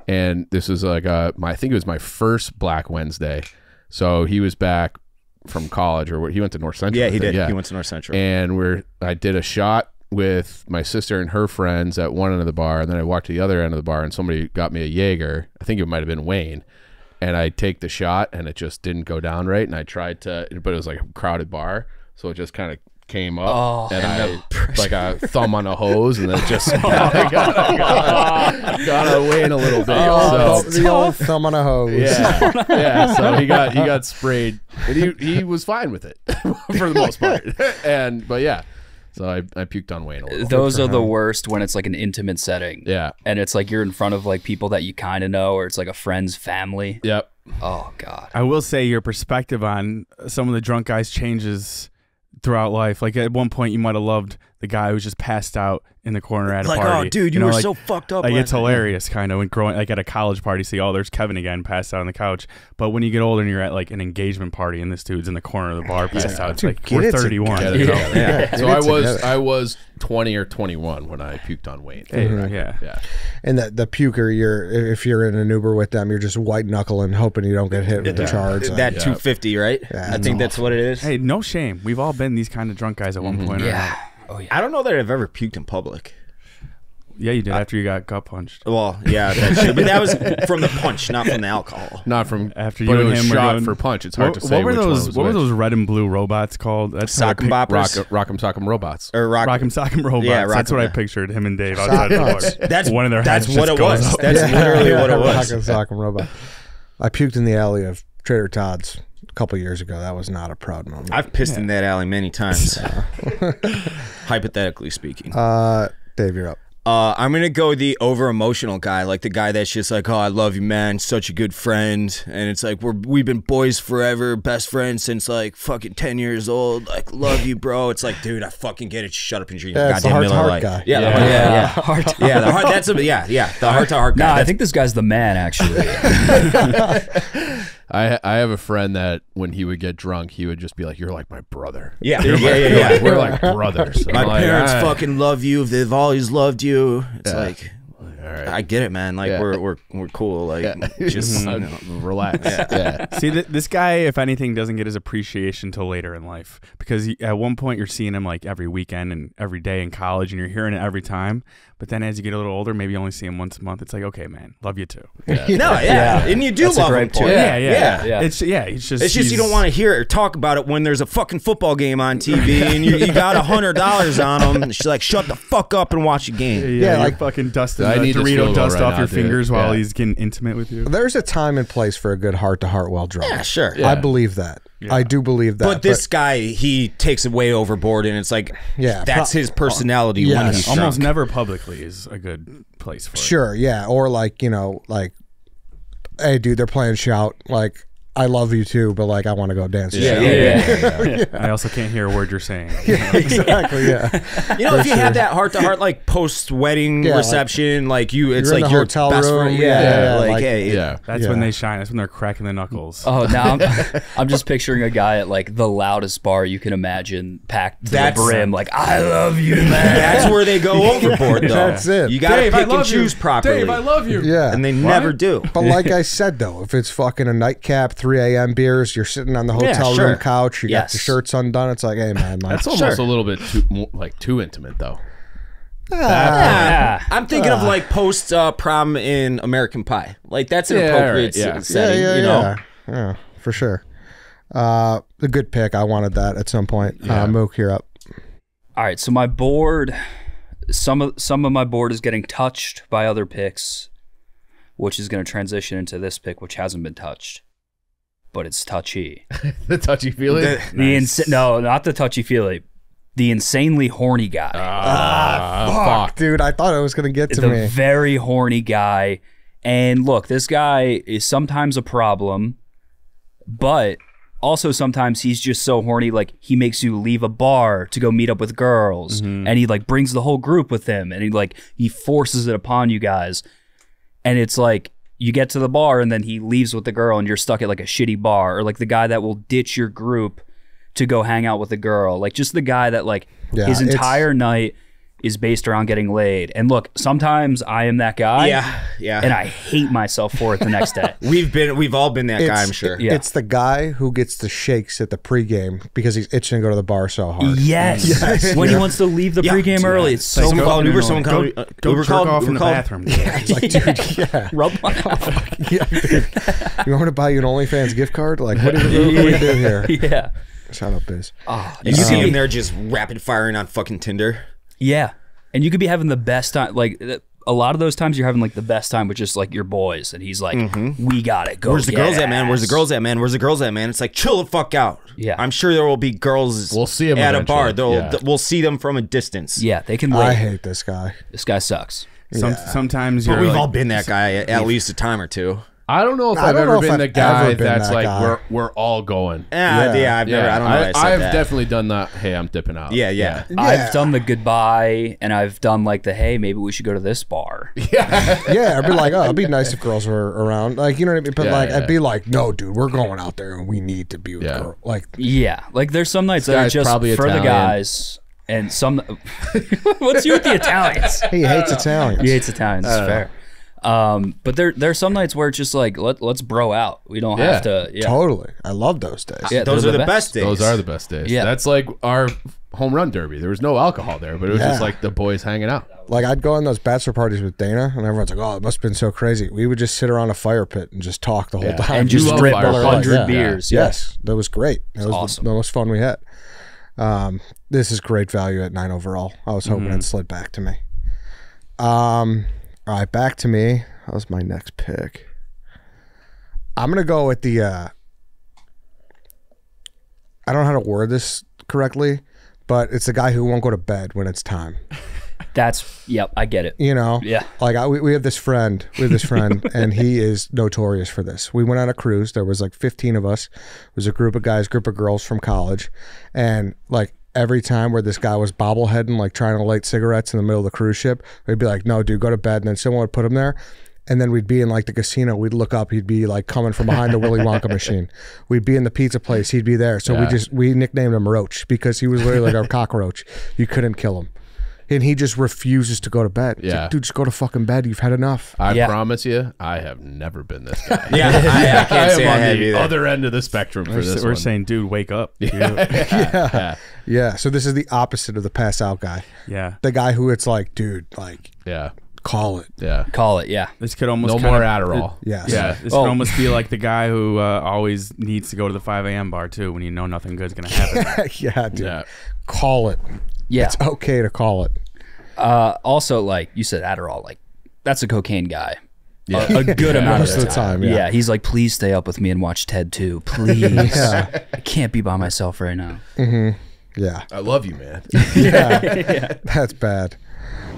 and this was like uh my I think it was my first Black Wednesday. So he was back from college, or he went to North Central. Yeah, I he think, did. He went to North Central. and we're I did a shot with my sister and her friends at one end of the bar, and then I walked to the other end of the bar, and somebody got me a Jaeger. I think it might have been Wayne. And I take the shot, and it just didn't go down right. And I tried to, but it was like a crowded bar, so it just kind of came up, Oh. and I like a thumb on a hose, and then it just got, got, got a Wayne a little bit. Oh, so the old thumb on a hose. yeah, yeah. So he got he got sprayed, and he he was fine with it for the most part. And but yeah, so I I puked on Wayne a little. Those are the worst when it's like an intimate setting. Yeah. And it's like you're in front of like people that you kind of know, or it's like a friend's family. Yep. Oh God. I will say your perspective on some of the drunk guys changes throughout life. Like at one point, you might have loved the guy who's just passed out in the corner at a Like, oh, party. oh, dude, you, know, were like, so fucked up. like it's night." hilarious kind of when growing like at a college party see oh there's kevin again passed out on the couch but when you get older and you're at like an engagement party and this dude's in the corner of the bar passed out it's Dude, like get we're 31 Get you together. Yeah. So I was together. I was 20 or 21 when I puked on Wayne. Hey, yeah Yeah. And the the puker, you're if you're in an Uber with them, you're just white knuckling, hoping you don't get hit with the charge. That Yeah. 250, right? Yeah, I it's think that's what it is. hey no shame we've all been these kind of drunk guys at one mm-hmm. point or Yeah. Another. Oh yeah. I don't know that I've ever puked in public. yeah you did after you got gut punched Well, yeah, that's true. But that was from the punch, not from the alcohol. Not from after but you it and was him were shot going- for punch. It's hard what, to say what were which one those was what were those red and blue robots called that's how I Sock boppers. Rock, Rock'em Sock'em Robots. or rock. Rock'em Sock'em robots. Yeah, that's what I pictured. Him and Dave outside the Sock- door. That's one of their That's what it was. up. That's literally what it was. Rock and sock and robot. I puked in the alley of Trader Todd's a couple years ago. That was not a proud moment. I've pissed in that alley many times. Hypothetically speaking. Uh, Dave, you're up. Uh, I'm gonna go the over emotional guy, like the guy that's just like, "Oh, I love you, man, such a good friend," and it's like we're we've been boys forever, best friends since like fucking ten years old. Like, love you, bro. It's like, dude, I fucking get it. Shut up and drink your Yeah, it's the goddamn Miller heart-to-heart Lite. guy. Yeah, Yeah. the heart- Yeah. yeah, Heart to yeah. The heart. That's a yeah, yeah. The heart to heart guy. Nah, I think this guy's the man actually. I I have a friend that when he would get drunk, he would just be like, "You're like my brother." yeah, yeah, yeah, yeah. Like, we're like brothers. My I'm like, parents "Ah." fucking love you. They've always loved you. It's Yeah. like right. I get it, man. Like Yeah. we're we're we're cool. Like just mm-hmm. you know. relax. Yeah. See, th- this guy, if anything, doesn't get his appreciation till later in life because he, at one point you're seeing him like every weekend and every day in college, and you're hearing it every time. But then as you get a little older, maybe you only see him once a month. It's like, okay, man, love you too. No, yeah. and you do That's love him too. point. Yeah, yeah, yeah. Yeah. It's yeah, it's just It's just you don't want to hear it or talk about it when there's a fucking football game on TV and you, you got a hundred dollars on them. And she's like, "Shut the fuck up and watch the Yeah, game." yeah, like- like fucking dusting I need this Dorito dust right off now, your dude. fingers while Yeah. he's getting intimate with you. There's a time and place for a good heart to heart while drunk. Yeah, sure. I believe that. I do believe that. But this guy, he takes it way overboard, and it's like, Yeah, that's pro- his personality when Yes. he's Almost drunk. never publicly is a good place for it. Sure, yeah. Or like, you know, like, hey, dude, they're playing shout. Like, I love you too, but like, I want to go dance. to Yeah, shout. yeah, yeah. I also can't hear a word you're saying. exactly. Yeah. You know, if you had that heart to heart, like post wedding Yeah, reception, like, you, it's like your hotel best room, friend. yeah, Yeah, yeah, like, like- hey, Yeah. That's when they shine. That's when they're cracking the knuckles. oh, now I'm, I'm just picturing a guy at like the loudest bar you can imagine, packed to That's- the brim, like I love you, man. That's where they go overboard, though. That's it. You got to pick and choose properly. Dave, I love you. Yeah. and they never do. But like I said, though, if it's fucking a nightcap, 3 a.m. beers, you're sitting on the Yeah, hotel sure. room couch, you got Yes. the shirts undone. It's like, hey, man, like, That's almost a little bit too more, like too intimate though. Yeah. I'm thinking of like post uh, prom in American Pie. Like that's an Yeah, appropriate right, yeah. setting, yeah, yeah, you know. yeah. Yeah, for sure. Uh, a good pick. I wanted that at some point. Uh, Mook, you're up. All right, so my board, some of some of my board is getting touched by other picks, which is going to transition into this pick, which hasn't been touched, but it's touchy. the touchy feely. The- The ins- no, not the touchy feely, the insanely horny guy, Ah, fuck. Dude, I thought it was going to get to the me. very horny guy. And look, this guy is sometimes a problem, but also sometimes he's just so horny like he makes you leave a bar to go meet up with girls and he like brings the whole group with him and he like he forces it upon you guys and it's like you get to the bar and then he leaves with the girl and you're stuck at like a shitty bar or like the guy that will ditch your group to go hang out with a girl. Like just the guy that like Yeah, his entire night is based around getting laid and look sometimes i am that guy yeah, yeah. and i hate myself for it the next day we've been, we've all been that guy. I'm sure. Yeah. It's the guy who gets the shakes at the pregame because he's itching to go to the bar so hard. yes, when he wants to leave the Yeah. pregame early it's so Someone called fucking Uber. annoying. Someone called. uh, Go Uber jerk called. off Uber in the called- bathroom. It's like, dude, yeah. rub my mouth. yeah dude. You want me to buy you an OnlyFans gift card? Like, what do you, what do, you do here? yeah Shut up, Biz. oh, You see him there just rapid firing on fucking Tinder. Yeah, and you could be having the best time. Like uh, a lot of those times, you're having like the best time with just like your boys, and he's like, mm-hmm. "We got it. Go. Where's the get girls at, man? Where's the girls at, man? Where's the girls at, man? It's like chill the fuck out. Yeah. I'm sure there will be girls. We'll see 'em at a bar. They'll, Yeah. th- we'll see them from a distance. Yeah, they can I hate this guy. This guy sucks. Some, Sometimes you're But we've like, all been that guy at, at least a time or two. I don't know if I I've don't know ever if been I've the guy ever been that's that like guy. we're we're all going. Yeah, Yeah. yeah, I've never. I don't know. why I, said have that. definitely done that. Hey, I'm dipping out. Yeah, yeah. Yeah. I've done the goodbye, and I've done like the hey, maybe we should go to this bar. yeah. Yeah, I'd be like, oh, it'd be nice if girls were around. Like, you know what I mean? But Yeah, like, yeah. I'd be like, no, dude, we're going out there and we need to be with Yeah. girl. Like, Yeah, like there's some nights that are guy's just probably for the guys, and some. What's you with the Italians? he hates Italians. He hates Italians. It's uh, fair. Um, but there there's some nights where it's just like let let's bro out. We don't have to. Yeah, Totally. I love those days. Yeah, Those they're are the best days. Those are the best days. Yeah. That's like our home run derby. There was no alcohol there, but it was just like the boys hanging out. Like, I'd go on those bachelor parties with Dana, and everyone's like, oh, it must have been so crazy. We would just sit around a fire pit and just talk the whole Yeah. time. and just drink a pits. hundred Yeah. beers. Yes, that was great. That was awesome. the, the most fun we had. Um, this is great value at nine overall. I was hoping it slid back to me. Um, all right, back to me. That was my next pick. I'm gonna go with the. Uh, I don't know how to word this correctly, but it's the guy who won't go to bed when it's time. That's yep. I get it. You know, Yeah. Like I, we, we have this friend, we have this friend, and he is notorious for this. We went on a cruise. There was like 15 of us. It was a group of guys, group of girls from college, and like every time where this guy was bobbleheading, like trying to light cigarettes in the middle of the cruise ship, we'd be like, "No, dude, go to bed." And then someone would put him there. And then we'd be in like the casino. We'd look up. He'd be like coming from behind the Willy Wonka machine. We'd be in the pizza place. He'd be there. So we just we nicknamed him Roach because he was literally like our cockroach. You couldn't kill him and he just refuses to go to bed. It's like, Yeah. dude, just go to fucking bed. You've had enough. I Yeah. promise you, I have never been this guy. Yeah, I, I can't I say am I on have the either. other end of the spectrum for We're, this we're one. saying, dude, wake up. dude. yeah. Yeah. So this is the opposite of the pass out guy. yeah. The guy who it's like, dude, like, Yeah. call it. Yeah. Call it. Yeah. This could almost No kind more of- Adderall. Yes. Yeah, this Oh. could almost be like the guy who uh, always needs to go to the 5 a.m. bar too when you know nothing good's gonna happen. yeah, dude. Yeah. Call it. Yeah. It's okay to call it. Uh, also, like you said, Adderall. Like that's a cocaine guy. A, a good amount Most of the time. yeah. he's like, please stay up with me and watch Ted too, please. Yeah. I can't be by myself right now. Yeah. I love you, man. Yeah. That's bad.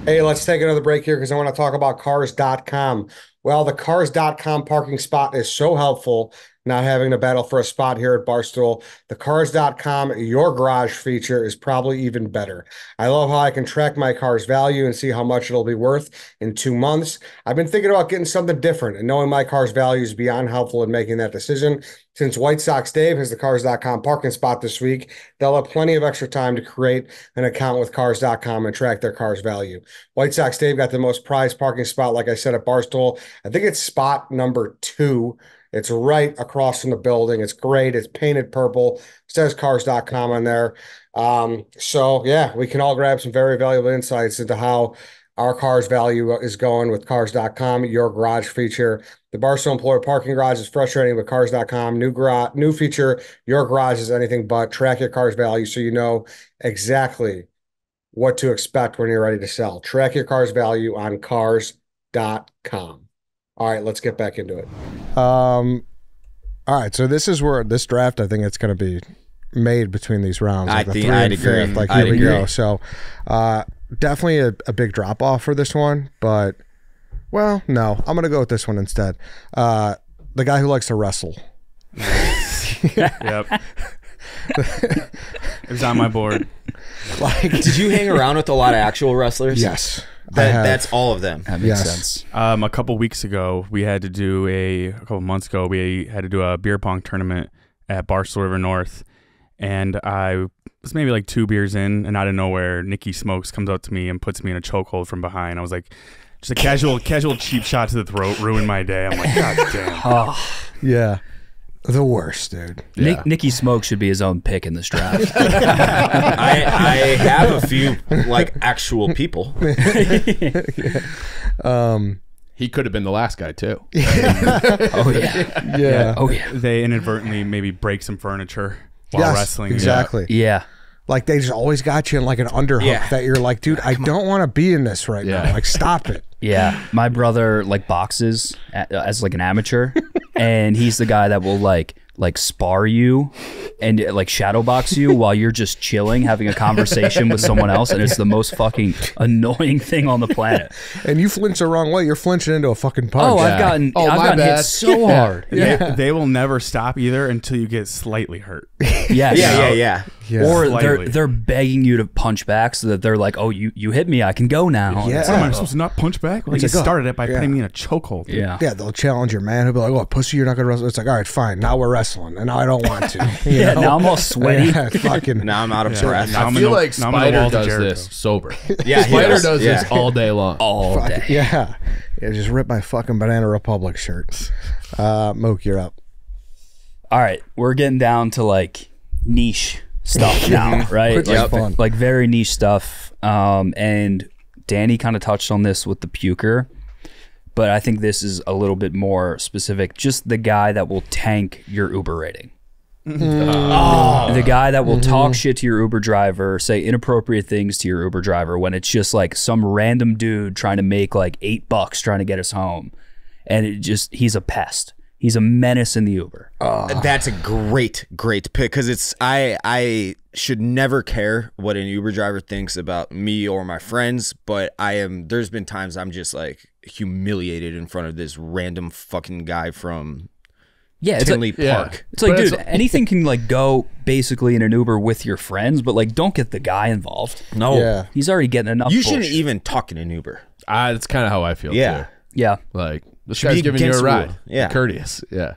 Hey, let's take another break here because I want to talk about cars.com. Well, the cars.com parking spot is so helpful not having to battle for a spot here at Barstool. The cars.com your garage feature is probably even better. I love how I can track my car's value and see how much it'll be worth in two months. I've been thinking about getting something different, and knowing my car's value is beyond helpful in making that decision. Since White Sox Dave has the cars.com parking spot this week, they'll have plenty of extra time to create an account with cars.com and track their car's value. White Sox Dave got the most prized parking spot, like I said, at Barstool. I think it's spot number two. It's right across from the building. It's great. It's painted purple. It says cars.com on there. Um, so yeah, we can all grab some very valuable insights into how our car's value is going with cars.com, your garage feature. The Barstool Employer parking garage is frustrating with cars.com. New garage, new feature, your garage is anything but track your car's value so you know exactly what to expect when you're ready to sell. Track your car's value on cars.com. All right, let's get back into it. Um all right, so this is where this draft I think it's going to be made between these rounds, I like the think- three I'd and agree. fifth. Like I'd here we go. So, uh, definitely a, a big drop off for this one, but well, no, I'm going to go with this one instead. Uh, the guy who likes to wrestle. yep. it was on my board. Like, Did you hang around with a lot of actual wrestlers? yes, I That, have. that's all of them. That makes Yes. sense. Um, a couple weeks ago, we had to do a, a couple months ago, we had to do a beer pong tournament at Barstool River North, and I was maybe like two beers in, and out of nowhere, Nikki Smokes comes up to me and puts me in a chokehold from behind. I was like, just a casual, casual cheap shot to the throat ruined my day. I'm like, God damn. Oh, yeah, the worst, dude. Yeah. Nick, Nicky Smoke should be his own pick in this draft. I, I have a few like actual people. Um, He could have been the last guy too. oh yeah. yeah, Oh yeah. They inadvertently maybe break some furniture while yes, wrestling. exactly. Yeah. Like they just always got you in like an underhook Yeah. that you're like, dude, I don't want to be in this right Yeah. now. Like, stop it. Yeah, my brother like boxes as like an amateur, and he's the guy that will like like spar you and like shadow box you while you're just chilling having a conversation with someone else and it's the most fucking annoying thing on the planet. And you flinch the wrong way. You're flinching into a fucking punch. Oh, I've gotten Oh, I've my gotten hit bad. so hard. They, they will never stop either until you get slightly hurt. Yes. Yeah, yeah, yeah. Yeah. Or they're they're begging you to punch back so that they're like, "Oh, you you hit me, I can go now." Yeah. What am I supposed to not punch back? Well, It's you like, oh, started it by yeah. putting me in a chokehold. yeah. Yeah, they'll challenge your man. He'll be like, "Oh, pussy, you're not gonna wrestle." It's like, all right, fine. Now we're wrestling, and I don't want to. You Yeah, know? now I'm all sweaty. Yeah, fucking. Now I'm out of breath. Now I feel in the- like now I'm in the Spider does this sober. Yeah, Spider does. does Yeah. this all day long. all Fuck, day. yeah. yeah, just rip my fucking Banana Republic shirts. Uh, Mook, you're up. All right, we're getting down to like niche stuff now, right? Which is like, fun. like very niche stuff. Um, and Danny kind of touched on this with the puker, but I think this is a little bit more specific. Just the guy that will tank your Uber rating. Mm. The guy that will mm-hmm. talk shit to your Uber driver, say inappropriate things to your Uber driver when it's just like some random dude trying to make like eight bucks trying to get us home. And it just, he's a pest. He's a menace in the Uber. That's a great, great pick because it's I I should never care what an Uber driver thinks about me or my friends, but I am. There's been times I'm just like humiliated in front of this random fucking guy from Yeah, it's Tinley like, yeah. Park. it's like, But dude, it's- anything can like go basically in an Uber with your friends, but like, don't get the guy involved. No, Yeah. He's already getting enough. you shouldn't bullshit. even talk in an Uber. Ah, that's kind of how I feel. Yeah. too. Yeah, like this Should guy's giving you a ride. rule. Yeah. courteous. Yeah,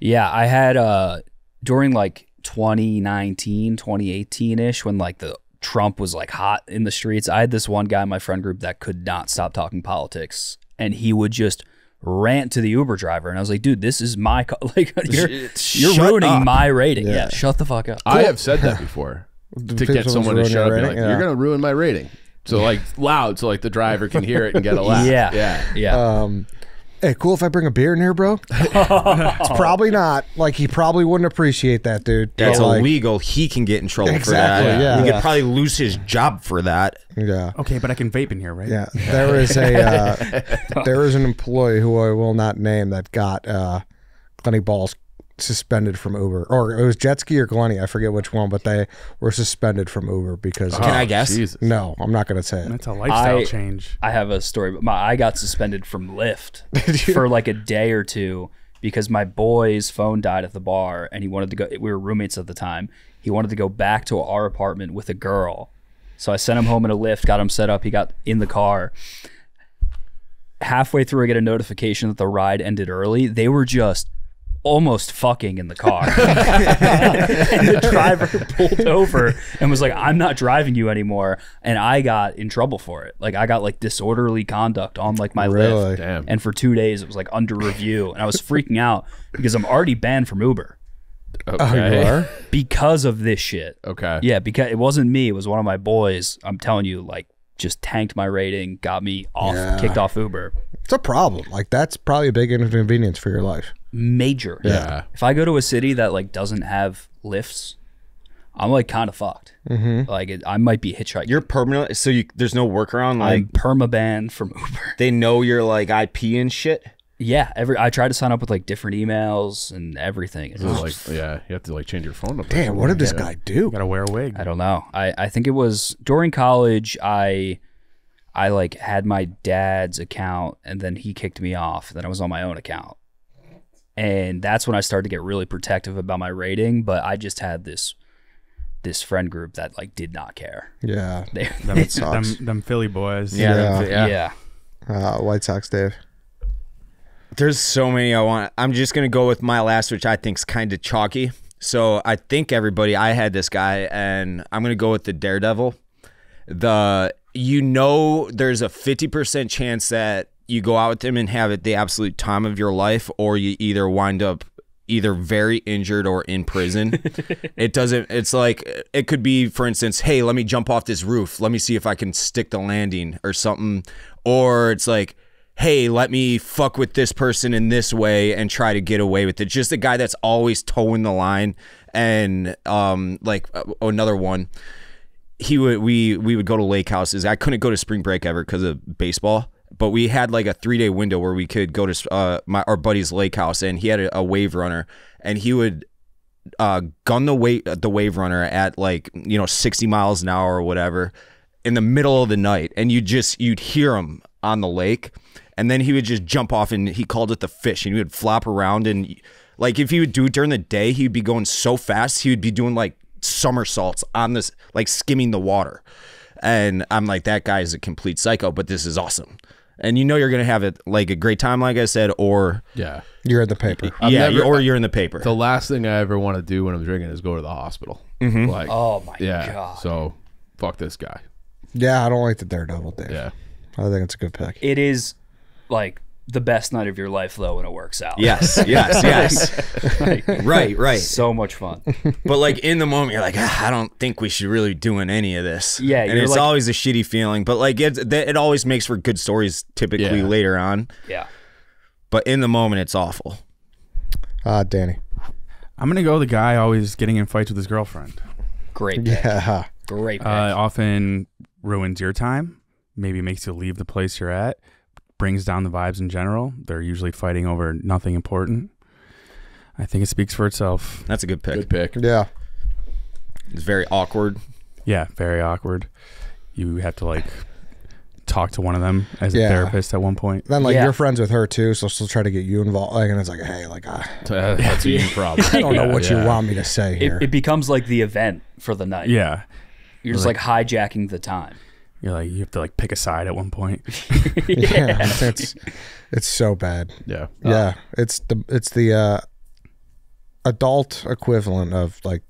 yeah. I had uh during like 2019, 2018 ish, when like the Trump was like hot in the streets. I had this one guy in my friend group that could not stop talking politics, and he would just rant to the Uber driver, and I was like, dude, this is my car. like you're you're ruining up. my rating. Yeah. shut the fuck up. I have said that before to get someone to shut up. your and be rating? Like, Yeah. You're gonna ruin my rating. So like loud, so like the driver can hear it and get a laugh. Yeah, yeah. yeah. Um, hey, cool if I bring a beer in here, bro? it's probably not. Like, he probably wouldn't appreciate that, dude. That's But, like, illegal. He can get in trouble Exactly, for that. yeah. He Yeah. could probably lose his job for that. Yeah. Okay, but I can vape in here, right? Yeah, there is a uh, there is an employee who I will not name that got uh, Glenny Balls suspended from Uber, or it was Jet Ski or Glenny, I forget which one, but they were suspended from Uber because Can I guess? Jesus. no, I'm not going to say it. That's a lifestyle I- change. I have a story, but my I got suspended from Lyft for like a day or two because my boy's phone died at the bar, and he wanted to go. We were roommates at the time. He wanted to go back to our apartment with a girl, so I sent him home in a Lyft, got him set up. He got in the car. Halfway through, I get a notification that the ride ended early. They were just almost fucking in the car. and the driver pulled over and was like, I'm not driving you anymore. And I got in trouble for it. Like I got like disorderly conduct on like my Really? Lyft. Damn. And for two days it was like under review. And I was freaking out because I'm already banned from Uber Okay. Oh, you are? because of this shit. Okay. Yeah, because it wasn't me, it was one of my boys. I'm telling you, like just tanked my rating, got me off, Yeah. kicked off Uber. It's a problem. Like that's probably a big inconvenience for your life. Major. Yeah. If I go to a city that like doesn't have lifts, I'm like kind of fucked. Mm-hmm. Like it, I might be hitchhiking. You're permanent, so you there's no workaround. Like I'm perma banned from Uber. they know your like IP and shit. Yeah, every I tried to sign up with like different emails and everything. It So, was- like, yeah, you have to like change your phone number. Damn, what did this guy do? You gotta wear a wig. I don't know. I, I think it was during college. I I like had my dad's account and then he kicked me off. Then I was on my own account, and that's when I started to get really protective about my rating. But I just had this this friend group that like did not care. Yeah. They, Them, they- them, them Philly boys. Yeah. yeah. yeah. Uh, White Sox, Dave. There's so many I want. I'm just gonna go with my last, which I think's kind of chalky. So I think everybody. I had this guy, and I'm gonna go with the Daredevil. The you know, there's a 50% chance that you go out with them and have it the absolute time of your life, or you either wind up either very injured or in prison. it doesn't. It's like it could be, for instance, hey, let me jump off this roof. Let me see if I can stick the landing or something. Or it's like hey, let me fuck with this person in this way and try to get away with it. Just a guy that's always towing the line. And um, like uh, another one, he would we we would go to lake houses. I couldn't go to spring break ever because of baseball. But we had like a three day window where we could go to uh, my our buddy's lake house, and he had a, a wave runner, and he would uh, gun the wave the wave runner at like you know 60 miles an hour or whatever in the middle of the night, and you just you'd hear him on the lake, and then he would just jump off and he called it the fish, and he would flop around and like if he would do it during the day, he'd be going so fast he would be doing like somersaults on this like skimming the water, and I'm like that guy is a complete psycho, but this is awesome. And you know you're gonna have it like a great time, like I said, or Yeah. You're in the paper. I've yeah, never- or you're in the paper. The last thing I ever want to do when I'm drinking is go to the hospital. Mm-hmm. Like, Oh my yeah. god. So, fuck this guy. Yeah, I don't like the daredevil, Dave. Yeah. I think it's a good pick. It is like the best night of your life though when it works out. yes, yes, yes. Like, right, right. so much fun. But like in the moment, you're like, ah, I don't think we should really be doing any of this. Yeah, and it's like- always a shitty feeling. But like it, it always makes for good stories typically Yeah. later on. Yeah. But in the moment, it's awful. Uh, Danny. I'm gonna go the guy always getting in fights with his girlfriend. Great pick. Yeah. Great pick. Uh, often ruins your time. Maybe makes you leave the place you're at. Brings down the vibes in general. They're usually fighting over nothing important. I think it speaks for itself. That's a good pick. Good pick. Yeah. It's very awkward. Yeah, very awkward. You have to like talk to one of them as a Yeah. therapist at one point. Then like Yeah. you're friends with her too, so she'll try to get you involved. Like, and it's like, hey, like I, uh, That's a you problem. I don't know Yeah, what you want me to say it, here. it becomes like the event for the night. Yeah. You're just like hijacking the time. You're like you have to like pick a side at one point. yeah, it's it's so bad. Yeah. Yeah, it's the it's the uh, adult equivalent of like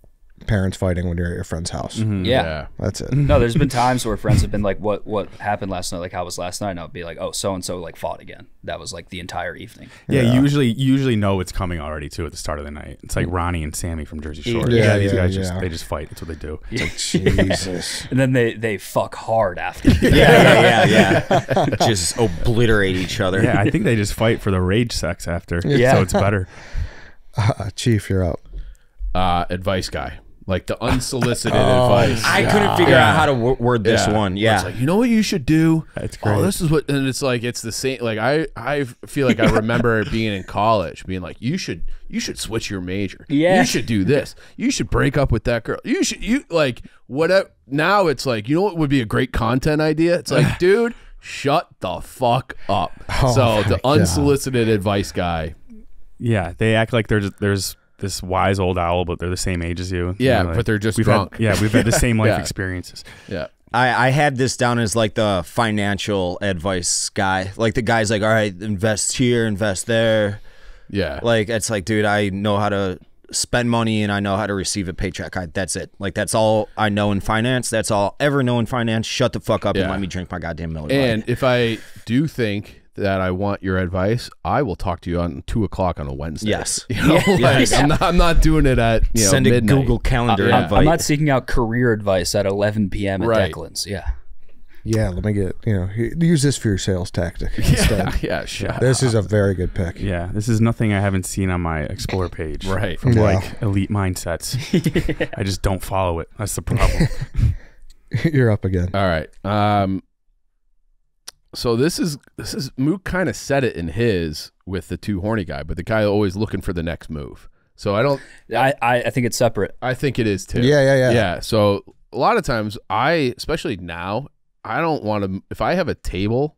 parents fighting when you're at your friend's house. Yeah. Yeah. That's it. No, there's been times where friends have been like, "What what happened last night? Like, how was last night?" And I'll be like, "Oh, so and so like fought again." That was like the entire evening. Yeah, you usually you usually know it's coming already too at the start of the night. It's like Ronnie and Sammy from Jersey Shore. Yeah, Yeah, these yeah, guys just they just fight. That's what they do. Jesus. And then they they fuck hard after. Yeah, yeah, yeah, yeah. Just obliterate each other. Yeah, I think they just fight for the rage sex after. Yeah. So it's better. Uh, Chief, you're up. Uh, advice guy. Like the unsolicited oh, advice. I couldn't figure out how to word this Yeah. one. Yeah. It's like, you know what you should do? That's oh, great. Oh, this is what, and it's like it's the same. Like I, I feel like I remember being in college, being like, you should, you should switch your major. Yeah. you should do this. You should break up with that girl. You should, you like whatever. Now it's like, you know what would be a great content idea? It's like, dude, shut the fuck up. Oh so my the God. unsolicited advice guy. Yeah, they act like there's there's this wise old owl, but they're the same age as you. Yeah, They're but they're just we've drunk. Had, yeah, we've had the same life Yeah. experiences. Yeah. I, I had this down as like the financial advice guy. Like the guy's like, all right, invest here, invest there. Yeah. Like it's like, dude, I know how to spend money and I know how to receive a paycheck. I, that's it. Like that's all I know in finance. That's all I'll ever know in finance. Shut the fuck up Yeah. and let me drink my goddamn Miller Lite. And if I do think that I want your advice, I will talk to you on two o'clock on a Wednesday. Yes. You know, like, Yes. I'm, not, I'm not doing it at you know, Send a midnight. Google Calendar Yeah. invite. I'm not seeking out career advice at 11 p.m. at Right. Declan's. Yeah. Yeah, let me get you know use this for your sales tactic instead. Yeah, yeah, shut This is a very good pick. Yeah, this is nothing I haven't seen on my explore page. Right. From Yeah. like elite mindsets. I just don't follow it. That's the problem. you're up again. All right. Um. So this is this is Mook kind of said it in his with the two horny guy, but the guy always looking for the next move. So I don't. I, I, I think it's separate. I think it is too. Yeah, yeah, yeah. Yeah. So a lot of times, I especially now, I don't want to. If I have a table,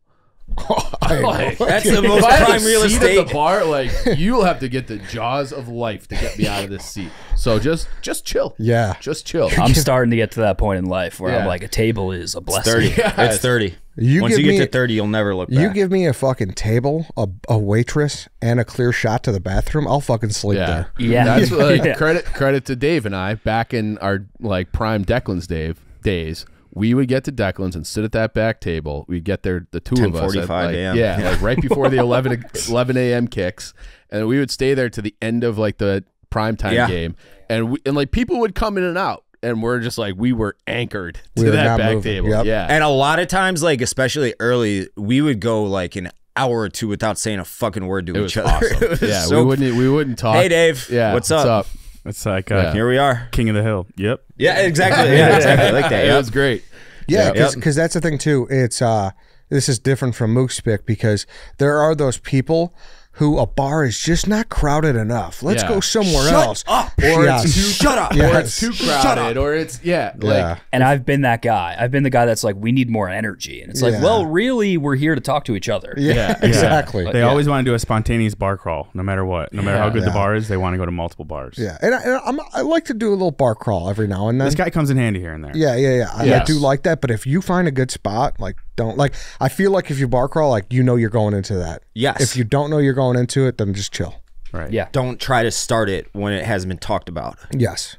I like, That's the if most I have prime real seat at estate. the bar, like you'll have to get the jaws of life to get me out of this seat. So just just chill. yeah. Just chill. I'm starting to get to that point in life where Yeah. I'm like, a table is a blessing. Thirty. Yeah. It's thirty. You Once give you get me to thirty, you'll never look back. you give me a fucking table, a, a waitress, and a clear shot to the bathroom. I'll fucking sleep Yeah. there. Yeah. That's like Yeah. credit credit to Dave and I back in our like prime Declan's Dave days. We would get to Declan's and sit at that back table. We'd get there, the two of us, at like, a.m. yeah, Yeah. like right before the 11, 11 a.m. kicks, and we would stay there to the end of like the prime time Yeah. game, and we, and like people would come in and out, and we're just like we were anchored to We were that back moving. table, Yep. yeah, And a lot of times, like especially early, we would go like an hour or two without saying a fucking word to it was each other. awesome. It was yeah, so- we wouldn't we wouldn't talk. Hey Dave. yeah, What's up? It's like uh, Yeah. Here we are. King of the Hill. Yep. Yeah, exactly. Yeah, exactly. Like that. It was great. Yeah, Yep. because that's the thing too. It's uh, this is different from Mook's pick because there are those people who a bar is just not crowded enough. Let's Yeah. go somewhere Shut else. up. Or Yes. it's too Shut up. Yeah. or it's too crowded, or it's yeah, Yeah. like And I've been that guy. I've been the guy that's like, we need more energy. And it's like, Yeah. well, really, we're here to talk to each other. yeah, Yeah. exactly. But They yeah. always want to do a spontaneous bar crawl, no matter what. No matter how good Yeah. the bar is, they want to go to multiple bars. Yeah, and, I, and I'm, I like to do a little bar crawl every now and then. This guy comes in handy here and there. yeah, yeah, yeah. I, I Yes. do like that, but if you find a good spot, like don't like. I feel like if you bar crawl, like you know you're going into that. Yes. If you don't know you're going into it, then just chill. Right. Yeah. Don't try to start it when it hasn't been talked about. Yes.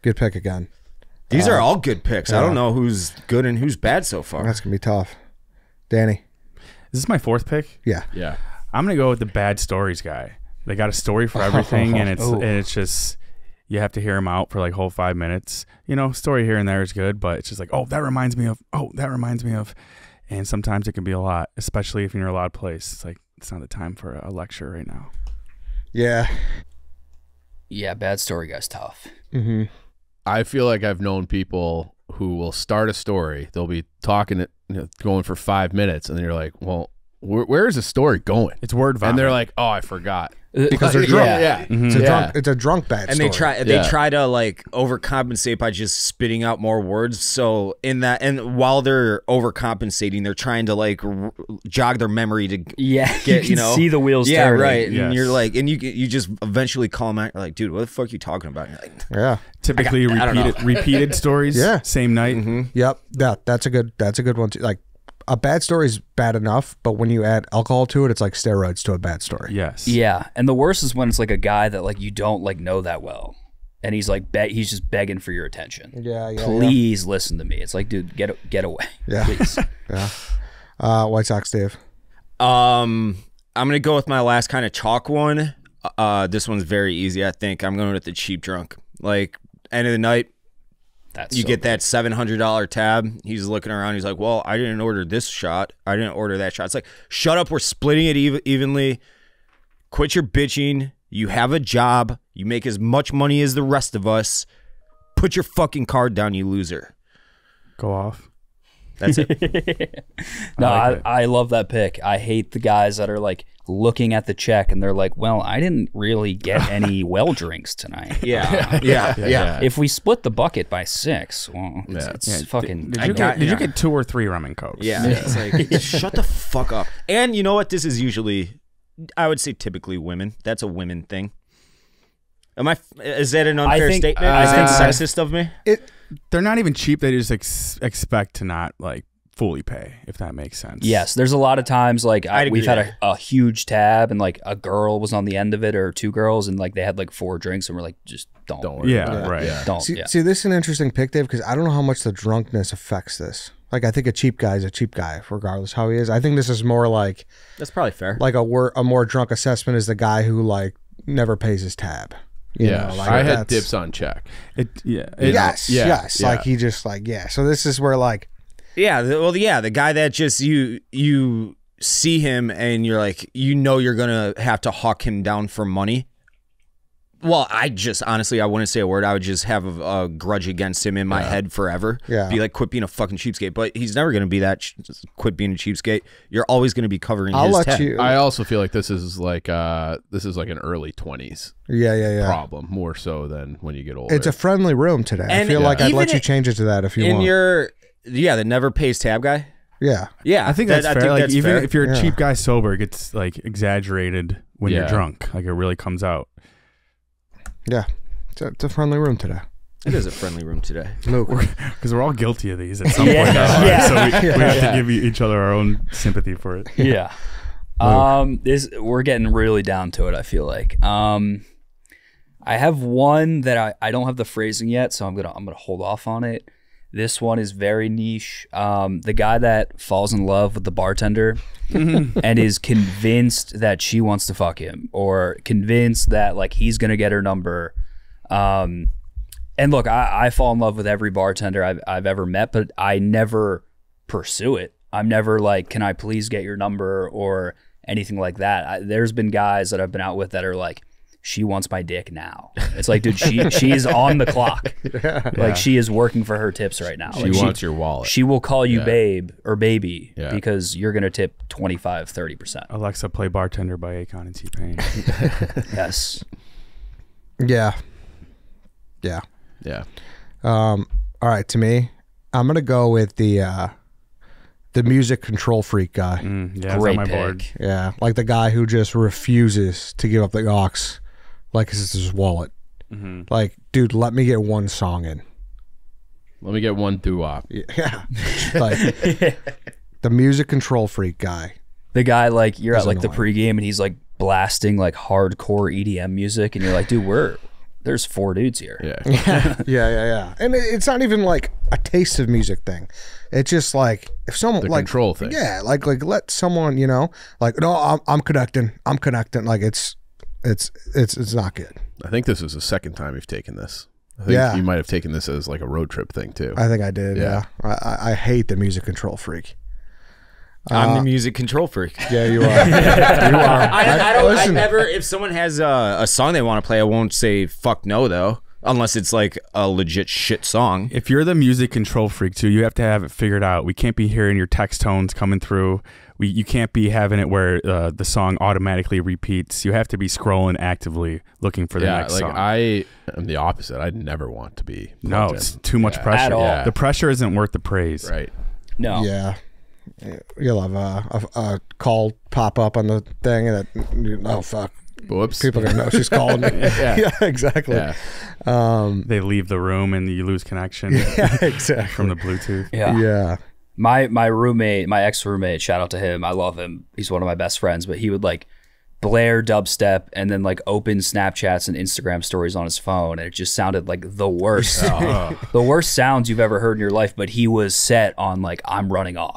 Good pick again. These are uh, all good picks. I don't know who's good and who's bad so far. That's gonna be tough. Danny. Is this my fourth pick? Yeah. yeah. I'm gonna go with the bad stories guy. They got a story for everything, and it's Oh. and it's just you have to hear him out for like whole five minutes. You know, story here and there is good, but it's just like, oh, that reminds me of, oh, that reminds me of, and sometimes it can be a lot, especially if you're in a loud place. It's like it's not the time for a lecture right now. Yeah. Yeah, bad story guy's tough. Mm-hmm. I feel like I've known people who will start a story. They'll be talking, it, you know, going for five minutes, and then you're like, "Well, where, where is the story going?" It's word vomit. And they're like, "Oh, I forgot." Because they're drunk. Yeah. Yeah, Mhm. It's a Yeah. drunk. It's a drunk bad and story. they try they try to like overcompensate by just spitting out more words so in that and while they're overcompensating they're trying to like r- jog their memory to Yeah, get you you, know see the wheels yeah turning. right Yes. and you're like and you you just eventually call them out you're like dude what the fuck are you talking about like, Yeah. typically I don't repeated repeated stories. Yeah. Same night. Yep. Yeah. That's a good. That's a good one too. Like a bad story is bad enough, but when you add alcohol to it, it's like steroids to a bad story. Yes. Yeah, and the worst is when it's like a guy that like you don't like know that well, and he's like be- he's just begging for your attention. Yeah. Yeah. Please listen to me. It's like, dude, get get away. Yeah. Please. Yeah. Uh, White Sox, Dave. um i'm gonna go with my last kind of chalk one uh this one's very easy i think i'm going with the cheap drunk like end of the night That's you so get that seven hundred dollar tab. He's looking around. He's like, "Well, I didn't order this shot. I didn't order that shot." It's like, shut up. We're splitting it even- evenly. Quit your bitching. You have a job. You make as much money as the rest of us. Put your fucking card down, you loser. Go off. That's it. No, I I, like I, it. love that pick. I hate the guys that are like looking at the check and they're like, "Well, I didn't really get any well drinks tonight. yeah, yeah, yeah. If we split the bucket by six, well, it's, Yeah. it's Yeah, fucking." Did I you got- get Did yeah. you get two or three rum and cokes? Yeah, it's like shut the fuck up. And you know what? This is usually, I would say, typically women. That's a women thing. Am I? Is that an unfair think- statement? is that uh, sexist of me? It. They're not even cheap. They just ex- expect to not like fully pay, if that makes sense. Yes, there's a lot of times like I, we've had a, a huge tab and like a girl was on the end of it or two girls and like they had like four drinks and we're like, just don't, Don't worry. Yeah. about. Right. Yeah. don't. See, yeah. see, this is an interesting pick, Dave, because I don't know how much the drunkenness affects this. Like, I think a cheap guy is a cheap guy, regardless how he is. I think this is more like That's probably fair. like a wor- a more drunk assessment is the guy who like never pays his tab. You Yeah, know, like I had dips on check. It. Yeah. It, yes, yeah, yes. yeah. Like he just like yeah. So this is where like Yeah, well, yeah, the guy that just you you see him and you're like, you know, you're gonna have to hawk him down for money. Well, I just honestly, I wouldn't say a word. I would just have a, a grudge against him in my head forever. Yeah. be like, quit being a fucking cheapskate. But he's never gonna be that. Just quit being a cheapskate. You're always gonna be covering. I'll his let tab. you. I also feel like this is like uh this is like an early twenties yeah, yeah, yeah. problem more so than when you get older. It's a friendly room today. I And feel like I'd let you change it to that if you in want. your yeah, the never pays tab guy. yeah, Yeah, I think that- that's fair. like even fair. if you're a Yeah. cheap guy sober, it gets like exaggerated when Yeah. you're drunk. Like it really comes out. yeah. It's a, it's a friendly room today. it is a friendly room today. Luke. Because we're all guilty of these at some Yeah. point in our. Yeah. So we, we have Yeah. to give e- each other our own sympathy for it. yeah. Um, this we're getting really down to it. I feel like. Um, I have one that I, I don't have the phrasing yet, so I'm gonna I'm gonna hold off on it. This one is very niche. Um, the guy that falls in love with the bartender and is convinced that she wants to fuck him, or convinced that like he's gonna get her number. Um, and look, I, I fall in love with every bartender I've I've ever met, but I never pursue it. I'm never like, can I please get your number or anything like that. I, there's been guys that I've been out with that are like, she wants my dick now. It's like, dude, she she's on the clock. Like she is working for her tips right now. She Like, wants your wallet. She will call you Yeah. babe or baby Yeah. because you're gonna tip 25, 30 percent. Alexa, play Bartender by Akon and T Pain. Yes. Yeah. Yeah. yeah. Um, all right, to me, I'm gonna go with the uh the music control freak guy. Mm, yeah, it's on Great my pick. board. Yeah, like the guy who just refuses to give up the aux, like it's his wallet. Mm-hmm. Like, dude, let me get one song in. Let me get one doo wop. Yeah, like the music control freak guy. The guy like you're at Is like the annoying. pregame and he's like blasting like hardcore EDM music and you're like, dude, we're there's four dudes here. Yeah. yeah, yeah, yeah. And it, it's not even like a taste of music thing. It's just like if someone The like control thing. Yeah, like like let someone you know like no, I'm I'm connecting, I'm connecting. Like it's it's it's it's not good. I think this is the second time you've taken this. I think Yeah. you might have taken this as like a road trip thing too. I think I did. Yeah, Yeah. I, I I hate the music control freak. I'm Uh, the music control freak. Yeah, you are. you are. I, I don't. listen. I never. If someone has a, a song they want to play, I won't say fuck no though, unless it's like a legit shit song. If you're the music control freak too, you have to have it figured out. We can't be hearing your text tones coming through. We you can't be having it where uh, the song automatically repeats. You have to be scrolling actively looking for the yeah, next like song. I am the opposite. I'd never want to be. no, plugged in. it's too much Yeah. pressure. At all. Yeah. The pressure isn't worth the praise. Right. No. Yeah. You'll have a, a, a call pop up on the thing, and it, oh fuck, Whoops. people are gonna know she's calling me. yeah. exactly. Yeah. Um, They leave the room and you lose connection yeah, exactly. from the Bluetooth. Yeah. yeah. My my roommate, my ex roommate, shout out to him. I love him. He's one of my best friends, but he would like blare dubstep and then like open Snapchats and Instagram stories on his phone and it just sounded like the worst. Oh, the worst sounds you've ever heard in your life, but he was set on like I'm running aux.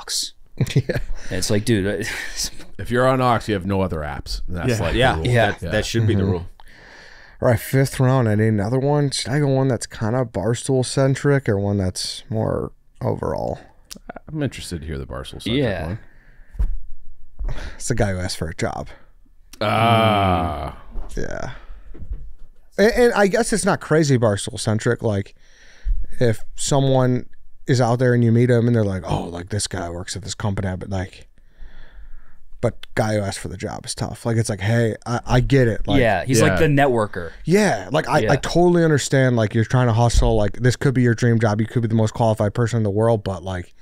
yeah. And it's like, dude, uh, If you're on aux, you have no other apps. That's Yeah. like the Yeah, rule. Yeah. That, that should be the mm-hmm. rule. All right, fifth round. I need another one. Should I go one that's kind of barstool centric or one that's more overall? I'm interested to hear the Barstool centric Yeah. one. It's the guy who asked for a job. Ah. Yeah. And, and I guess it's not crazy barstool centric. Like, if someone is out there and you meet them and they're like, "Oh, like this guy works at this company," but like, but guy who asked for the job is tough. Like, it's like, hey, I, I get it. Like, yeah, he's yeah. like the networker. yeah. Like, I, Yeah. I totally understand. Like, you're trying to hustle. Like, this could be your dream job. You could be the most qualified person in the world, but like,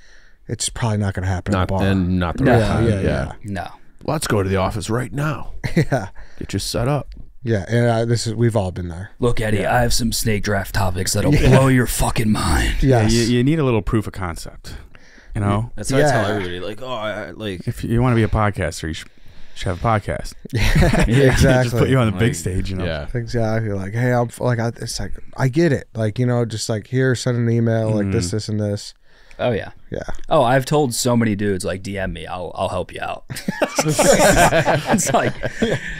it's probably not going to happen. Not at then, not the No. right Yeah, time. yeah, Yeah, yeah. No. Let's go to the office right now. yeah, Get you set up. yeah. And uh, this is we've all been there. Look, Eddie, I have some snake draft topics that'll blow your fucking mind. Yes. You, you need a little proof of concept. You know, That's what I tell everybody. Like, oh, I, like if you want to be a podcaster, you should, should have a podcast. Yeah, exactly. Just put you on the big stage. You know. Yeah. Exactly. Like, hey, I'm like, I, it's like, I get it. Like, you know, just like here, send an email, like this, this, and this. Oh yeah. Yeah. Oh, I've told so many dudes like DM me, I'll I'll help you out. it's like,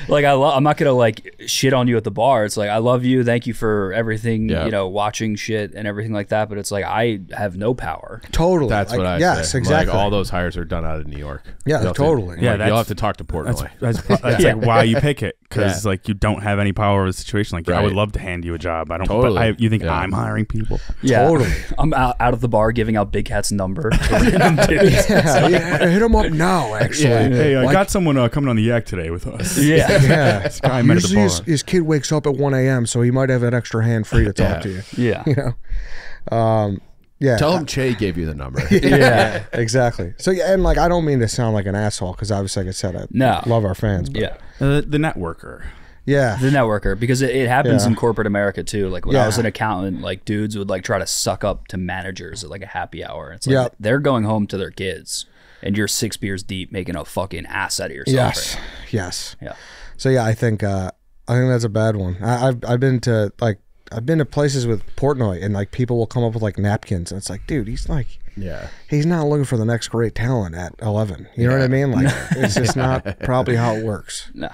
like I lo- I'm not gonna like shit on you at the bar. It's like I love you, thank you for everything, Yeah. you know, watching shit and everything like that. But it's like I have no power. Totally. That's Like, what I Yes, say. exactly. Like all those hires are done out of New York. Yeah, You'll have to- totally. like, Yeah, you'll have to talk to That's Portnoy. that's, that's like why you pick it because Yeah. like you don't have any power over the situation. Like I would love to hand you a job. I don't. Totally. But I, you think Yeah. I'm hiring people? Yeah, Totally. I'm out, out of the bar giving out Big Cat's number. to random yeah, yeah, hit him up now, actually. Yeah. Hey, I Like- got someone uh, coming on the yak today with us. yeah. Yeah. This guy I met at the Usually his, his kid wakes up at 1 a.m., so he might have an extra hand free to talk Yeah. to you. Yeah. You know? Um, yeah. Tell him Che gave you the number. Yeah. exactly. So, yeah, and like, I don't mean to sound like an asshole because obviously, like I said, I No. love our fans. But Yeah. Uh, the networker. Yeah. The networker, because it, it happens Yeah. in corporate America too. Like when I was an accountant, like dudes would like try to suck up to managers at like a happy hour. It's like Yeah. they're going home to their kids, and you're six beers deep, making a fucking ass out of yourself. Yes. right Yes. Yeah. So yeah, I think uh, I think that's a bad one. I, I've I've been to like I've been to places with Portnoy and like people will come up with like napkins and it's like, dude, he's like yeah. he's not looking for the next great talent at eleven. You know what I mean? Like it's just not probably how it works. No.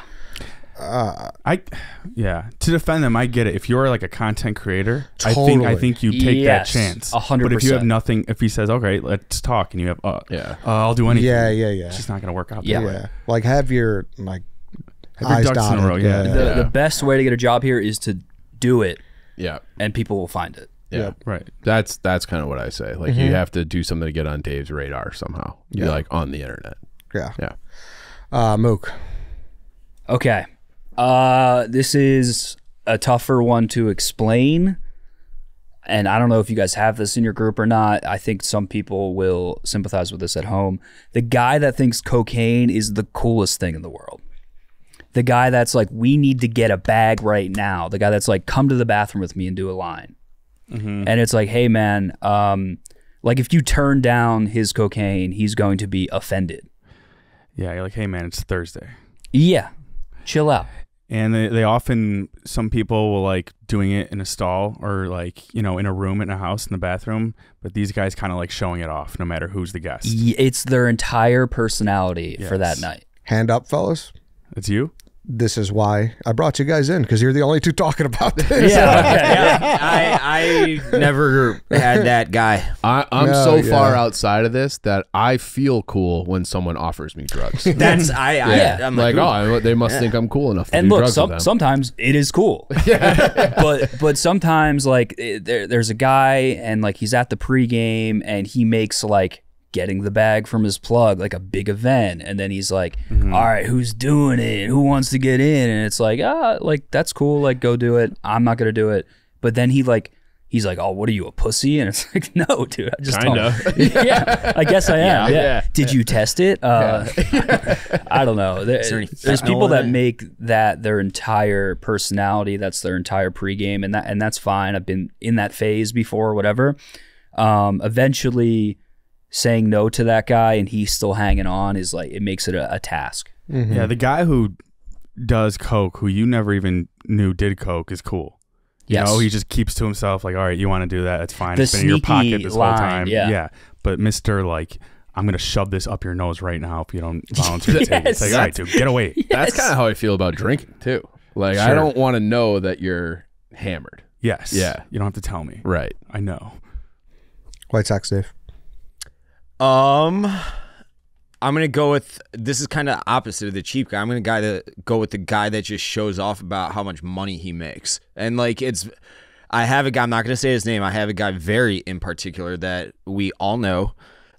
I, yeah. To defend them, I get it. If you're like a content creator, I think I think you take Yes, that chance. a hundred But if you have nothing, if he says, "Okay, let's talk," and you have, uh, Yeah. uh, I'll do anything. Yeah, yeah, yeah. It's just not gonna work out. Yeah. Yeah. Like have your like Have your Eyes ducks in a row, yeah. The, Yeah. the best way to get a job here is to do it, Yeah. and people will find it. Yeah. Yep. Right. That's that's kind of what I say. Like you have to do something to get on Dave's radar somehow. You're like on the internet. Yeah. Yeah. Uh, Mook. Okay. Uh, this is a tougher one to explain. And I don't know if you guys have this in your group or not. I think some people will sympathize with this at home. The guy that thinks cocaine is the coolest thing in the world. The guy that's like, we need to get a bag right now. The guy that's like, come to the bathroom with me and do a line. And it's like, hey, man, um, like if you turn down his cocaine, he's going to be offended. Yeah, you're like, hey man, it's Thursday. Yeah. Chill out. And they, they often, some people will like doing it in a stall or like, you know, in a room in a house in the bathroom. But these guys kind of like showing it off no matter who's the guest. It's their entire personality for that night. Hand up, fellas. It's you? This is why I brought you guys in because you're the only two talking about this. Yeah. I I never had that guy. I, I'm No, so yeah. far outside of this that I feel cool when someone offers me drugs. That's I. I Yeah. I'm like, like, oh, they must think I'm cool enough to and do look, drugs with some, them. sometimes it is cool. yeah. but but sometimes like it, there, there's a guy and like he's at the pregame and he makes like getting the bag from his plug like a big event. And then he's like "All right who's doing it? Who wants to get in? And it's like ah like that's cool. Like go do it. I'm not gonna do it. But then he like he's like oh what are you a pussy? And it's like no dude i just Kinda. don't. Yeah i guess i am Yeah, yeah, yeah. did you test it? Uh i don't know. There- there there's people that it? make that their entire personality that's their entire pregame and that and that's fine. I've been in that phase before whatever. Um eventually saying no to that guy and he's still hanging on is like it makes it a, a task mm-hmm. Yeah, the guy who does coke, who you never even knew did coke, is cool. You Yes. know, he just keeps to himself. Like, all right, you want to do that? That's fine. The it's been in your sneaky pocket this line, whole time. yeah. yeah, But Mister, like, I'm gonna shove this up your nose right now if you don't volunteer to take it. It's like, all right, dude, get away. That's kind of how I feel about drinking too. Like I don't want to know that you're hammered. Yes. Yeah. You don't have to tell me. Right. I know. White Sox, Dave. Um, I'm gonna go with this is kind of opposite of the cheap guy. I'm gonna guy that go with the guy that just shows off about how much money he makes, and like it's. I have a guy. I'm not gonna say his name. I have a guy very in particular that we all know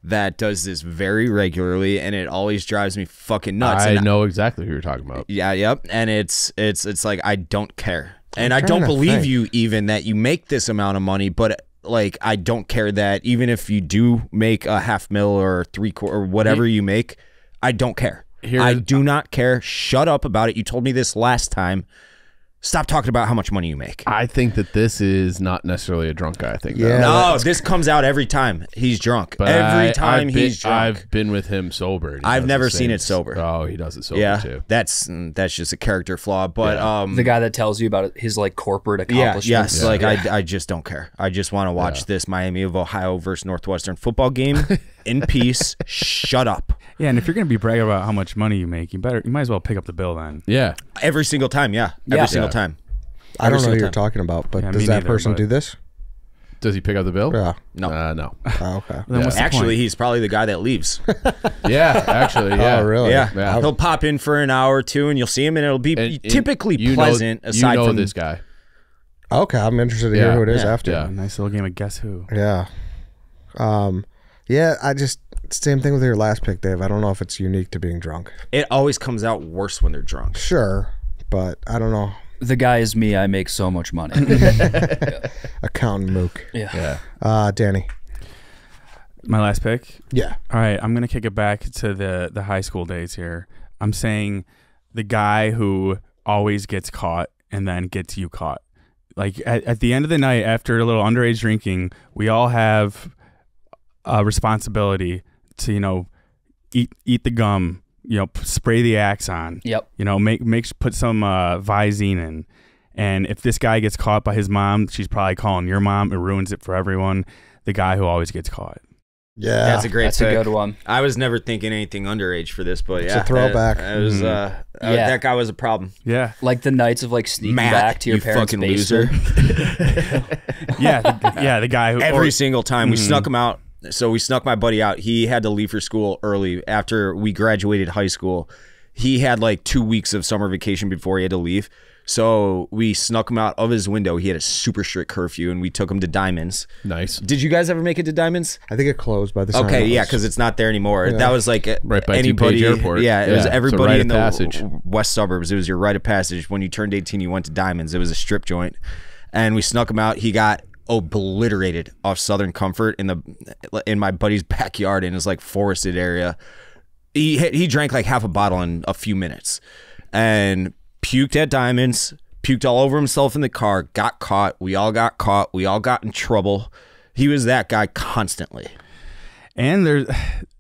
that does this very regularly, and it always drives me fucking nuts. I and know exactly who you're talking about. yeah, yep. And it's it's it's like I don't care. And I don't believe think. you even that you make this amount of money, but like I don't care that even if you do make a half mil or three quarter or whatever you make, I don't care. Here- I do not care. Shut up about it. You told me this last time. Stop talking about how much money you make. I think that this is not necessarily a drunk guy. I think. Yeah, that- no, this comes out every time he's drunk. But every I- time I've been, he's drunk. I've been with him sober. I've never seen it sober. Oh, he does it sober yeah, too. that's mm, that's just a character flaw. But Yeah. um, the guy that tells you about his like corporate Yeah, accomplishments yes. Like I, I just don't care. I just want to watch this Miami of Ohio versus Northwestern football game in peace. Shut up. Yeah, and if you're gonna be bragging about how much money you make, you better, you might as well pick up the bill then. Yeah. Every single time, yeah. Every Yeah. single Yeah. time. I don't know single who you're time. talking about, but Yeah, does me that neither, person but- do this? Does he pick up the bill? Yeah. No. Uh, no. Oh, okay. Then what's the Actually, point? he's probably the guy that leaves. Yeah. Actually. Yeah. Oh, really? yeah. Yeah. He'll pop in for an hour or two and you'll see him and it'll be And- and typically you know- pleasant aside you know from this guy. Okay, I'm interested to hear Yeah, who it is yeah, after. yeah. A nice little game of guess who. Yeah. Um, yeah, I just same thing with your last pick, Dave. I don't know if it's unique to being drunk. It always comes out worse when they're drunk. Sure, but I don't know. the guy is me i make so much money Accountant Mook. yeah Yeah. Uh, Danny. My last pick. Yeah. All right, I'm gonna kick it back to the the high school days here. I'm saying the guy who always gets caught and then gets you caught. Like at, at the end of the night, after a little underage drinking, we all have a responsibility to you know eat eat the gum, you know, p- spray the axe on, yep you know, make make put some uh, Visine in. And if this guy gets caught by his mom, she's probably calling your mom. It ruins it for everyone. The guy who always gets caught. Yeah. That's a great that's a good one I was never thinking anything underage for this, but It's yeah. a throwback. That, that was, Mhm. uh, uh, Yeah. that guy was a problem. Yeah, like the nights of like sneaking Matt, back to your you parents fucking basement yeah, the, yeah. The guy who every or- single time we snuck him out so we snuck my buddy out he had to leave for school early after we graduated high school he had like two weeks of summer vacation before he had to leave. So we snuck him out of his window. He had a super strict curfew, and we took him to Diamonds. Nice. Did you guys ever make it to Diamonds? I think it closed by the time. Okay, yeah, because it's not there anymore. That was like Right by anybody. Airport. Yeah, it was Yeah, it's a everybody rite in the passage. west suburbs. It was your rite of passage. When you turned 18, you went to Diamonds. It was a strip joint, and we snuck him out. He got obliterated off Southern Comfort in the in my buddy's backyard in his like forested area. He he drank like half a bottle in a few minutes, and puked at Diamonds. Puked all over himself in the car. Got caught. We all got caught. We all got in trouble. He was that guy constantly. And there's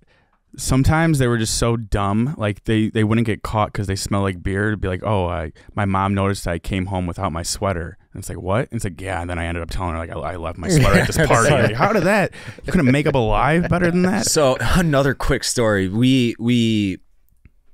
sometimes they were just so dumb, like they they wouldn't get caught because they smell like beer. Be like, oh, I my mom noticed I came home without my sweater. And it's like, what? And it's like, yeah. And then I ended up telling her like I, I left my sweater at this party. Like, how did that? You couldn't make up a lie better than that. So another quick story. We we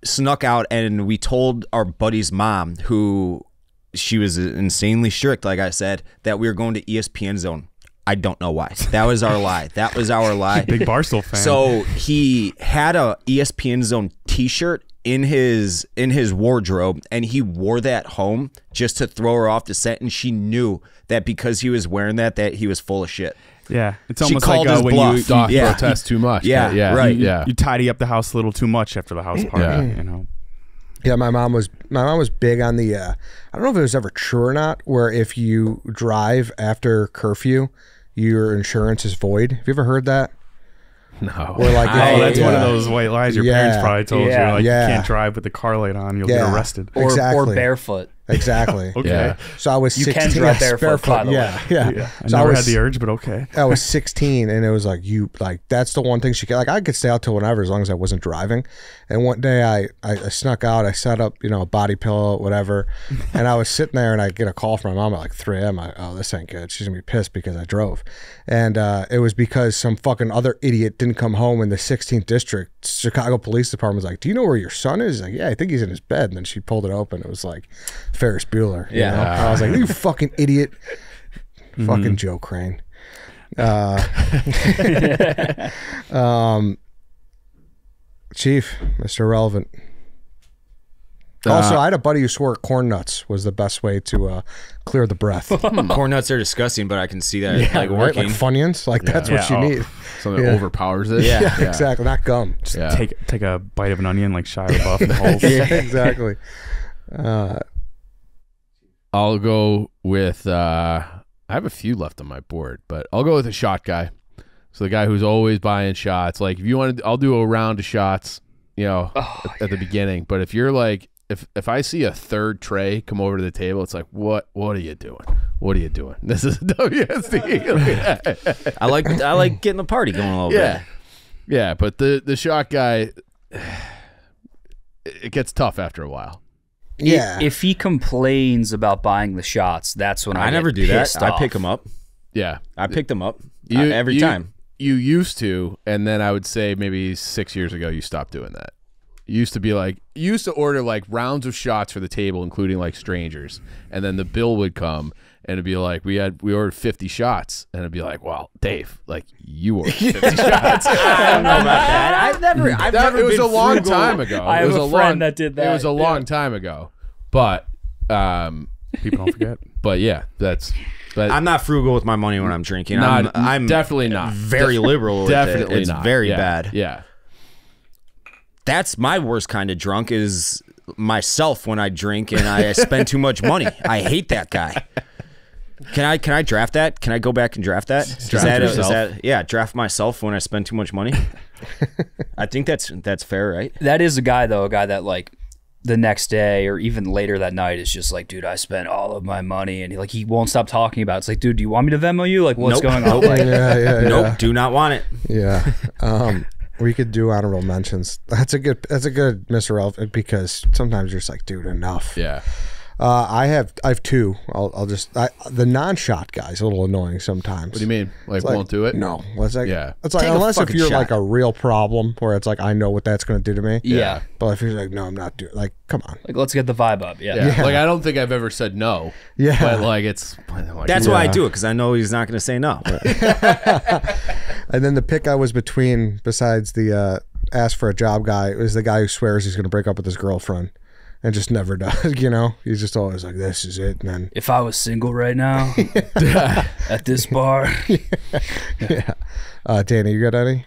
snuck out and we told our buddy's mom, who she was insanely strict, like I said, that we were going to E ESPN Zone. I don't know why. That was our lie. That was our lie. Big Barstool fan. So he had a ESPN Zone T-shirt in his in his wardrobe, and he wore that home just to throw her off the set. And she knew that because he was wearing that, that he was full of shit. yeah, it's almost called like uh, when bluff. you Doc Yeah. protest too much. Yeah, yeah, right. Yeah. you tidy up the house a little too much after the house party. Yeah. You know. Yeah, my mom was my mom was big on the. Uh, I don't know if it was ever true or not. Where if you drive after curfew, your insurance is void. Have you ever heard that? no. Where like, Oh, if- that's one of those white lies your Yeah. parents probably told Yeah. you. Like Yeah. you can't drive with the car light on, you'll Yeah. get arrested. Or, Exactly. or barefoot. Exactly. Okay. Yeah. So I was You can 16. drive yes, barefoot, by the yeah, yeah, Yeah. I So never was, had the urge, but okay. I was 16, and it was like you like that's the one thing she could like. I could stay out till whenever as long as I wasn't driving. And one day I, I I snuck out. I set up you know a body pillow, whatever, and I was sitting there and I get a call from my mom at like 3 a.m. I, oh this ain't good. She's gonna be pissed because I drove, and uh, it was because some fucking other idiot didn't come home in the 16th district. Chicago Police Department was like, "Do you know where your son is?" He's like, "Yeah, I think he's in his bed." And then she pulled it open. It was like Ferris Bueller. you Yeah. know? And I was like, "You fucking idiot." Fucking Joe Crane. Uh, um, Chief, Mr. Relevant. Also, I had a buddy who swore corn nuts was the best way to uh, clear the breath. Corn nuts are disgusting, but I can see that like Like working. Funyuns, like that's what Yeah, you oh. need. Something Yeah. overpowers it. Yeah. Yeah, exactly. Not gum. Yeah. Take take a bite of an onion like Shia LaBeouf in the holes. yeah, exactly. Uh, I'll go with. uh I have a few left on my board, but I'll go with a shot guy. So the guy who's always buying shots. Like if you want to, I'll do a round of shots. You know, at, at the beginning. But if you're like, if if I see a third tray come over to the table, it's like, what what are you doing? What are you doing? This is WSD. I like I like getting the party going a little yeah, bit. yeah. But the the shot guy, it gets tough after a while. Yeah. If he complains about buying the shots, that's when I, I, get never do that. pissed I pick them up. Yeah, I pick them up You- uh, every you- time. You used to, and then I would say maybe six years ago you stopped doing that. You used to be like, you used to order like rounds of shots for the table, including like strangers, and then the bill would come, and it'd be like, we had we ordered fifty shots, and it'd be like, well, Dave, like you ordered fifty shots. I don't know about that. I've never. I've That- never. it was been a long frugal. time ago. I it have was a a friend long, that did that It was a yeah. long time ago, but um, People don't forget. but yeah, that's but I'm not frugal with my money when I'm drinking. not, I'm, I'm definitely not. very liberal. With Definitely it. It's not. very Yeah, bad. Yeah. That's my worst kind of drunk is myself when I drink and I spend too much money. I hate that guy. Can I can I draft that? Can I go back and draft that? Is Draft that, is yourself. that yeah? Draft myself when I spend too much money. I think that's that's fair, right? That is a guy though, a guy that like the next day or even later that night is just like, dude, I spent all of my money, and he, like he won't stop talking about. it. It's like, dude, do you want me to Venmo you? Like, what's Nope. going on? Nope. Like, yeah, yeah, yeah. Nope, do not want it. Yeah. Um, we could do honorable mentions. That's a good. That's a good Mr. Relevant because sometimes you're just like, dude, enough. Yeah. Uh, I have. I have two. I'll. I'll just. I, the non-shot guy's a little annoying sometimes. What do you mean? Like, like, won't do it? No. It's like, Yeah. It's like Take unless if you're shot. like a real problem where it's like I know what that's going to do to me. yeah. But if you're like, no, I'm not doing. Like, come on. Like, let's get the vibe up. Yeah. Yeah. Like I don't think I've ever said no. Yeah. But like it's like, That's why I do it because I know he's not going to say no. And then the pick I was between, besides the uh, ask for a job guy is the guy who swears he's going to break up with his girlfriend and just never does. You know, he's just always like, "This is it," and then If I was single right now at this bar, yeah. Uh, Danny, you got any?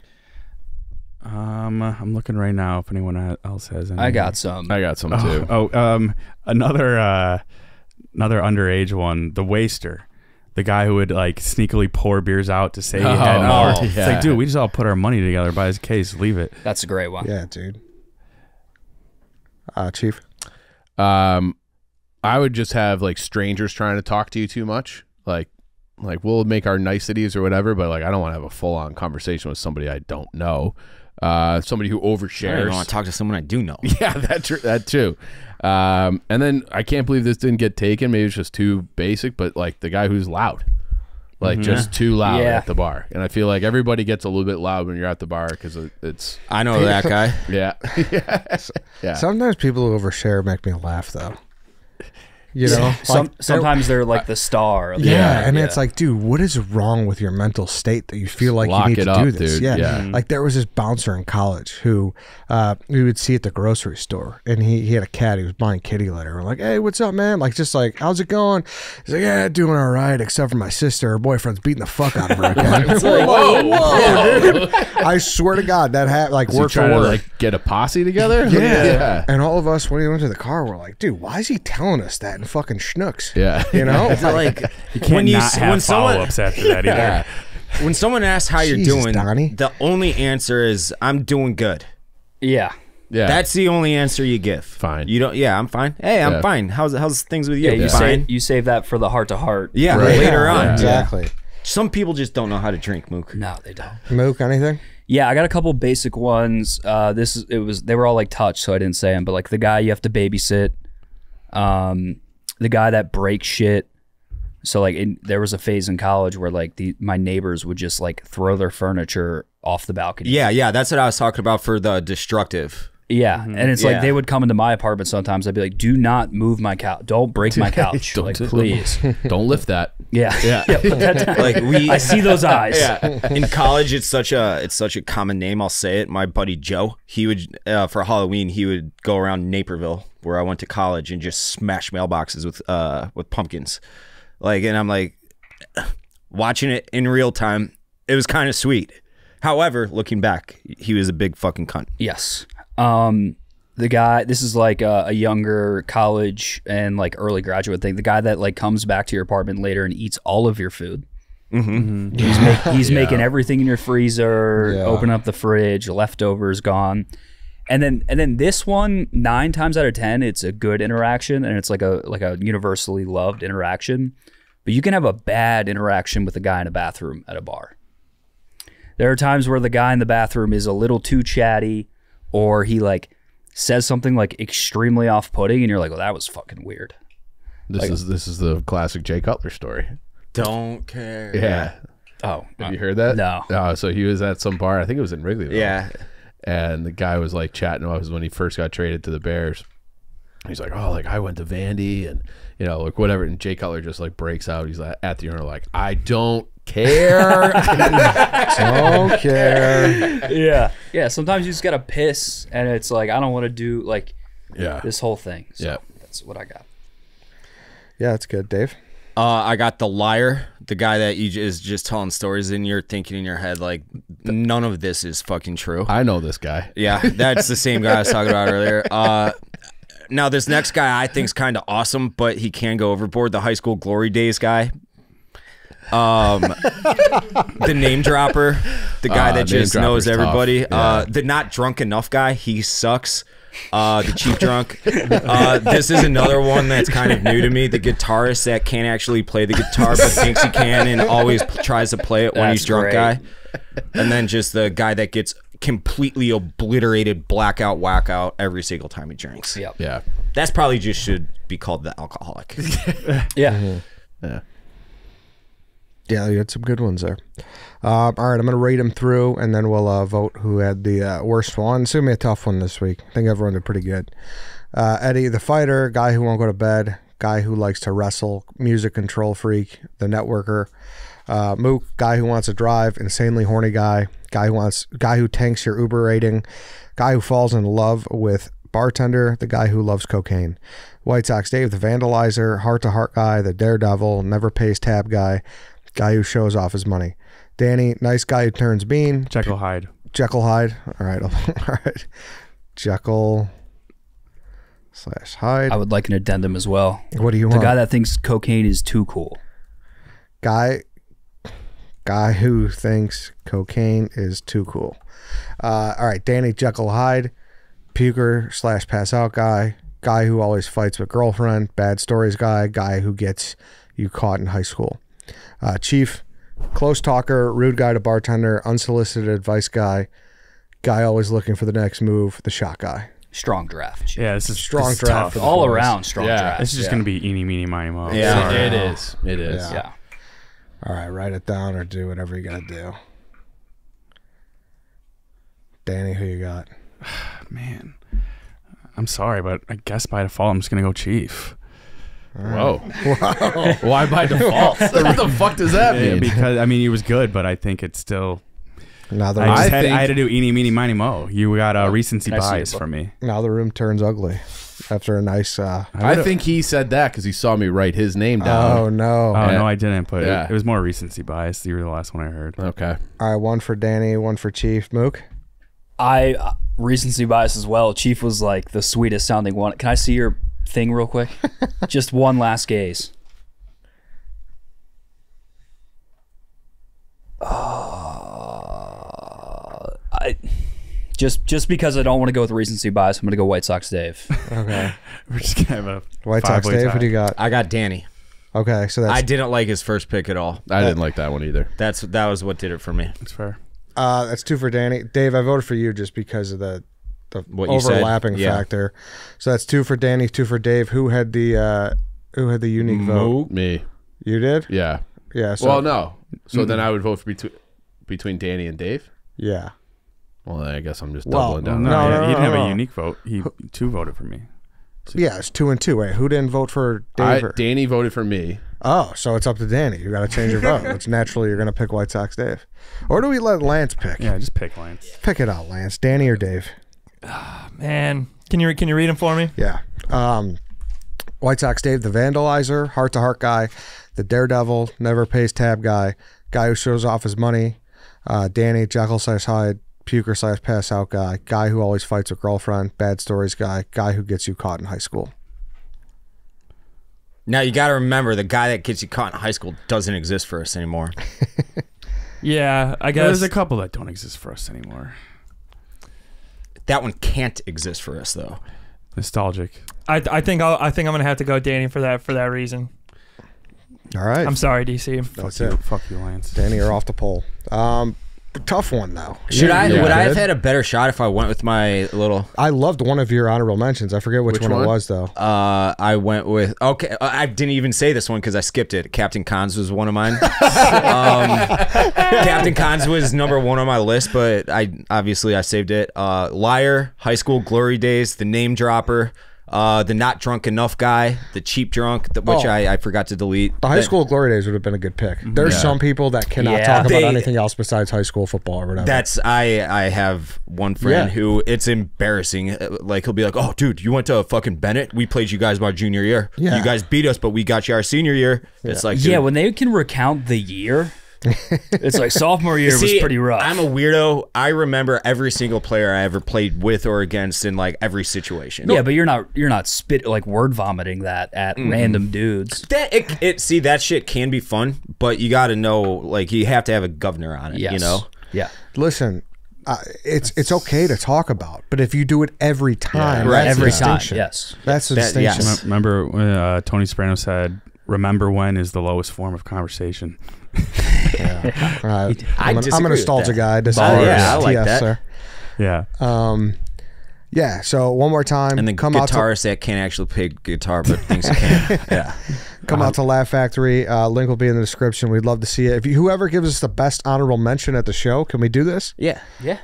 Um, I'm looking right now if anyone else has any. I got some. I got some too. Oh, oh, um, another uh, another underage one. The waster, the guy who would like sneakily pour beers out to say he had Oh, more. oh, It's like, dude, we just all put our money together, buy his case, leave it. That's a great one. Yeah, dude. Uh, Chief. Um, I would just have like strangers trying to talk to you too much. Like, like we'll make our niceties or whatever, but like I don't want to have a full on conversation with somebody I don't know. Uh, somebody who I don't overshares. even want to talk to someone I do know. Yeah, that tr- that too. Um, and then I can't believe this didn't get taken. Maybe it's just too basic, but like the guy who's loud, like mm-hmm. just too loud Yeah. at the bar. And I feel like everybody gets a little bit loud when you're at the bar because it, it's I know that guy. yeah, yeah, yeah. Sometimes people who overshare make me laugh, though. You know, Some, sometimes they're like the star. the Yeah, night. and it's like, dude, what is wrong with your mental state that you feel like Lock you need it to up, do this? dude. Yeah. Yeah. like there was this bouncer in college who uh, we would see at the grocery store, and he, he had a cat. He was buying kitty litter. We're like, hey, what's up, man? Like, just like, how's it going? He's like, yeah, doing all right, except for my sister. Her boyfriend's beating the fuck out of her again. whoa, whoa! I swear to God, that had like Is he word for trying to like get a posse together? yeah. yeah, And all of us, when we went to the car, we're like, dude, why is he telling us that in fucking schnooks? yeah. You know? like You can't when you not have when follow someone ups after that either. Yeah. when someone asks how you're Jesus, doing, Donnie. the only answer is I'm doing good. yeah. Yeah. That's the only answer you give. Fine. You don't. Yeah, I'm fine. Hey, I'm Yeah. fine. How's how's things with you? Yeah, you fine. save you save that for the heart to heart. yeah, Right. later Yeah, on. Exactly. Some people just don't know how to drink, Mook. No, they don't. Mook, anything? Yeah, I got a couple basic ones. Uh, this it was they were all like touch, so I didn't say them. But like the guy you have to babysit, um, the guy that breaks shit. So like in, there was a phase in college where like the my neighbors would just like throw their furniture off the balcony. Yeah, yeah, that's what I was talking about for the destructive. Yeah, and it's Yeah. like they would come into my apartment sometimes. I'd be like, "Do not move my couch. Don't break my couch. Don't like, do- please." Don't lift that. Yeah, Yeah. put that. Like we, I see those eyes. yeah. In college, it's such a it's such a common name. I'll say it. My buddy Joe, he would uh, for Halloween he would go around Naperville where I went to college and just smash mailboxes with uh with pumpkins, like and I'm like watching it in real time. It was kind of sweet. However, looking back, he was a big fucking cunt. Yes. Um, the guy. This is like a, a younger college and like early graduate thing. The guy that like comes back to your apartment later and eats all of your food. Mm-hmm. He's, make, he's making everything in your freezer. Yeah. Open up the fridge. Leftovers gone. And then and then this one nine times out of ten it's a good interaction and it's like a like a universally loved interaction. But you can have a bad interaction with a guy in a bathroom at a bar. There are times where the guy in the bathroom is a little too chatty or he like says something like extremely off-putting and you're like, "Well, that was fucking weird." This is this is the classic Jay Cutler story. Don't care. Yeah. Oh, Have you uh, heard that? No. Oh, so he was at some bar. I think it was in Wrigleyville. Yeah. and the guy was like chatting about when he first got traded to the Bears. He's like, oh, like I went to Vandy and you know, like whatever. And Jay Cutler just like breaks out. He's like at the owner, like I don't care. Don't care. yeah. Yeah, sometimes you just got to piss and it's like I don't want to do like yeah, this whole thing. So Yeah. that's what I got. Yeah, that's good, Dave. Uh, I got the liar, the guy that you j- is just telling stories and you're thinking in your head like none of this is fucking true. I know this guy. Yeah, that's the same guy I was talking about earlier. Uh, now this next guy I think's kind of awesome, but he can go overboard. The high school glory days guy. Um, the name dropper, the guy Ah, that just knows dropper's tough. everybody. Uh, the not drunk enough guy, he sucks. Uh, the cheap drunk. Uh, this is another one that's kind of new to me. The guitarist that can't actually play the guitar but thinks he can and always p- tries to play it when That's he's drunk great. guy. And then just the guy that gets completely obliterated, blackout, whack out every single time he drinks. Yep. Yeah, That's probably just should be called the alcoholic. Yeah. yeah. Yeah, you had some good ones there. Uh, all right, I'm going to rate them through, and then we'll uh, vote who had the uh, worst one. It's going to be a tough one this week. I think everyone did pretty good. Uh, Eddie, the fighter, guy who won't go to bed, guy who likes to wrestle, music control freak, the networker. Uh, Mook, guy who wants to drive, insanely horny guy, guy who wants, guy who tanks your Uber rating, guy who falls in love with bartender, the guy who loves cocaine. White Sox Dave, the vandalizer, heart to heart guy, the daredevil, never pays tab guy, guy who shows off his money. Danny, nice guy who turns bean. Jekyll Hyde. Jekyll Hyde. All right, all right. Jekyll slash Hyde. I would like an addendum as well. What do you The want? The guy that thinks cocaine is too cool. guy guy who thinks cocaine is too cool. Uh, all right, Danny Jekyll Hyde, puker slash pass out guy, guy who always fights with girlfriend, bad stories guy, guy who gets you caught in high school. Uh, Chief, close talker, rude guy to bartender, unsolicited advice guy, guy always looking for the next move, the shot guy. Strong draft. Yeah, this is Strong this draft tough. All boys. around strong Yeah. draft. This is just gonna be eeny meeny miny mo. Yeah. Sorry. It is. It is. Yeah. yeah. All right, write it down or do whatever you got to do. Danny, who you got? man. I'm sorry, but I guess by default I'm just gonna go Chief. Whoa. Why by default? what the fuck does that Yeah, mean? because I mean he was good, but I think it's still. Now the I just I had, think- I had to do eeny meeny miny mo. You got a recency I bias for me. now the room turns ugly after a nice. uh I think he said that because he saw me write his name down. Oh no! Oh Yeah. no, I didn't. But Yeah. it, it was more recency bias. You were the last one I heard. Okay. All right, one for Danny, one for Chief. Mook. I uh, recency bias as well. Chief was like the sweetest sounding one. Can I see your thing real quick? Just one last gaze. Uh, I just just because I don't want to go with recency bias, I'm gonna go White Sox Dave. Okay, We're just gonna have a White Sox. five-way Dave, tie. what do you got? I got Danny. Okay, so that's I didn't like his first pick at all. I didn't like that one either. That's that was what did it for me. That's fair. uh that's two for Danny. Dave, I voted for you just because of the the What you said, overlapping yeah. factor. So that's two for Danny, two for Dave. Who had the uh who had the unique vote? Me. You did? Yeah. Yeah. So well, no. So then I would vote for between between Danny and Dave. yeah. Well, then I guess I'm just Well, doubling Well, down. no, No, yeah, no, he didn't no, have no. a unique vote. He two voted for me. Yeah, it's two and two. Wait, who didn't vote for Dave? I, or- Danny voted for me. oh, so it's up to Danny. You got to change your vote. Which naturally you're going to pick White Sox Dave, or do we let Lance pick? Yeah, just pick Lance. Pick it out, Lance. Danny or Dave? Man, can you can you read them for me? Yeah. Um, White Sox Dave, the vandalizer, heart to heart guy, the daredevil, never pays tab guy, guy who shows off his money. Uh, Danny, Jekyll slash Hyde, puker slash pass out guy, guy who always fights with girlfriend, bad stories guy, guy who gets you caught in high school. Now you got to remember the guy that gets you caught in high school doesn't exist for us anymore. Yeah, I guess There's a couple that don't exist for us anymore. That one can't exist for us though. Nostalgic. I, I think I'll, I think I'm gonna have to go Danny for that for that reason. All right. I'm sorry, DC. That's fuck you, it. fuck you, Lance. Danny, you're off the pole. Um, tough one though. Should I? yeah. would I have had a better shot if I went with my little? I loved one of your honorable mentions. I forget which, Which one, it was though. Uh, I went with okay. uh, I didn't even say this one because I skipped it. Captain Cons was one of mine. um, Captain Cons was number one on my list, but I obviously I saved it. Uh, Liar, High School Glory Days, The Name Dropper, uh, the Not Drunk Enough guy, the Cheap Drunk, the, which Oh. I, I forgot to delete. The high That- school glory days would have been a good pick. There's Yeah. some people that cannot Yeah. talk about They- anything else besides high school football or whatever. That's I I have one friend Yeah. who it's embarrassing. Uh, Like he'll be like, "Oh, dude, you went to fucking Benet. We played you guys my junior year. Yeah. You guys beat us, but we got you our senior year." It's like, Yeah, when they can recount the year, it's like sophomore year was pretty rough. I'm a weirdo. I remember every single player I ever played with or against in like every situation. yeah, but you're not you're not spit like word vomiting that at random dudes. that it, it see that shit can be fun, but you got to know like you have to have a governor on it. Yes. You know. Yeah. Listen, uh, it's it's okay to talk about, but if you do it every time, right. that's Every the time. Yes. That's the That- distinction. yes. Remember when uh, Tony Soprano said, "Remember when is the lowest form of conversation." All right. I I'm, a, I'm a disagree nostalgia guy. This Oh, yeah, I like TS, that. sir. Yeah. Um, yeah. So one more time, And the come out to guitarist that can't actually play guitar but thinks he can. yeah. come out to Laugh Factory. Uh, link will be in the description. We'd love to see it. If you, whoever gives us the best honorable mention at the show, can we do this? Yeah. Yeah.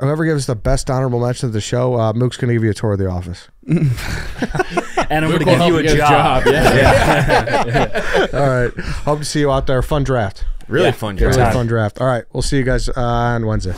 Whoever gives the best honorable mention of the show, uh, Mook's going to give you a tour of the office. and I'm going to give you a get job. Yeah. All right. Hope to see you out there. Fun draft. Really Yeah, fun. draft. Really fun draft. All right. We'll see you guys uh, on Wednesday.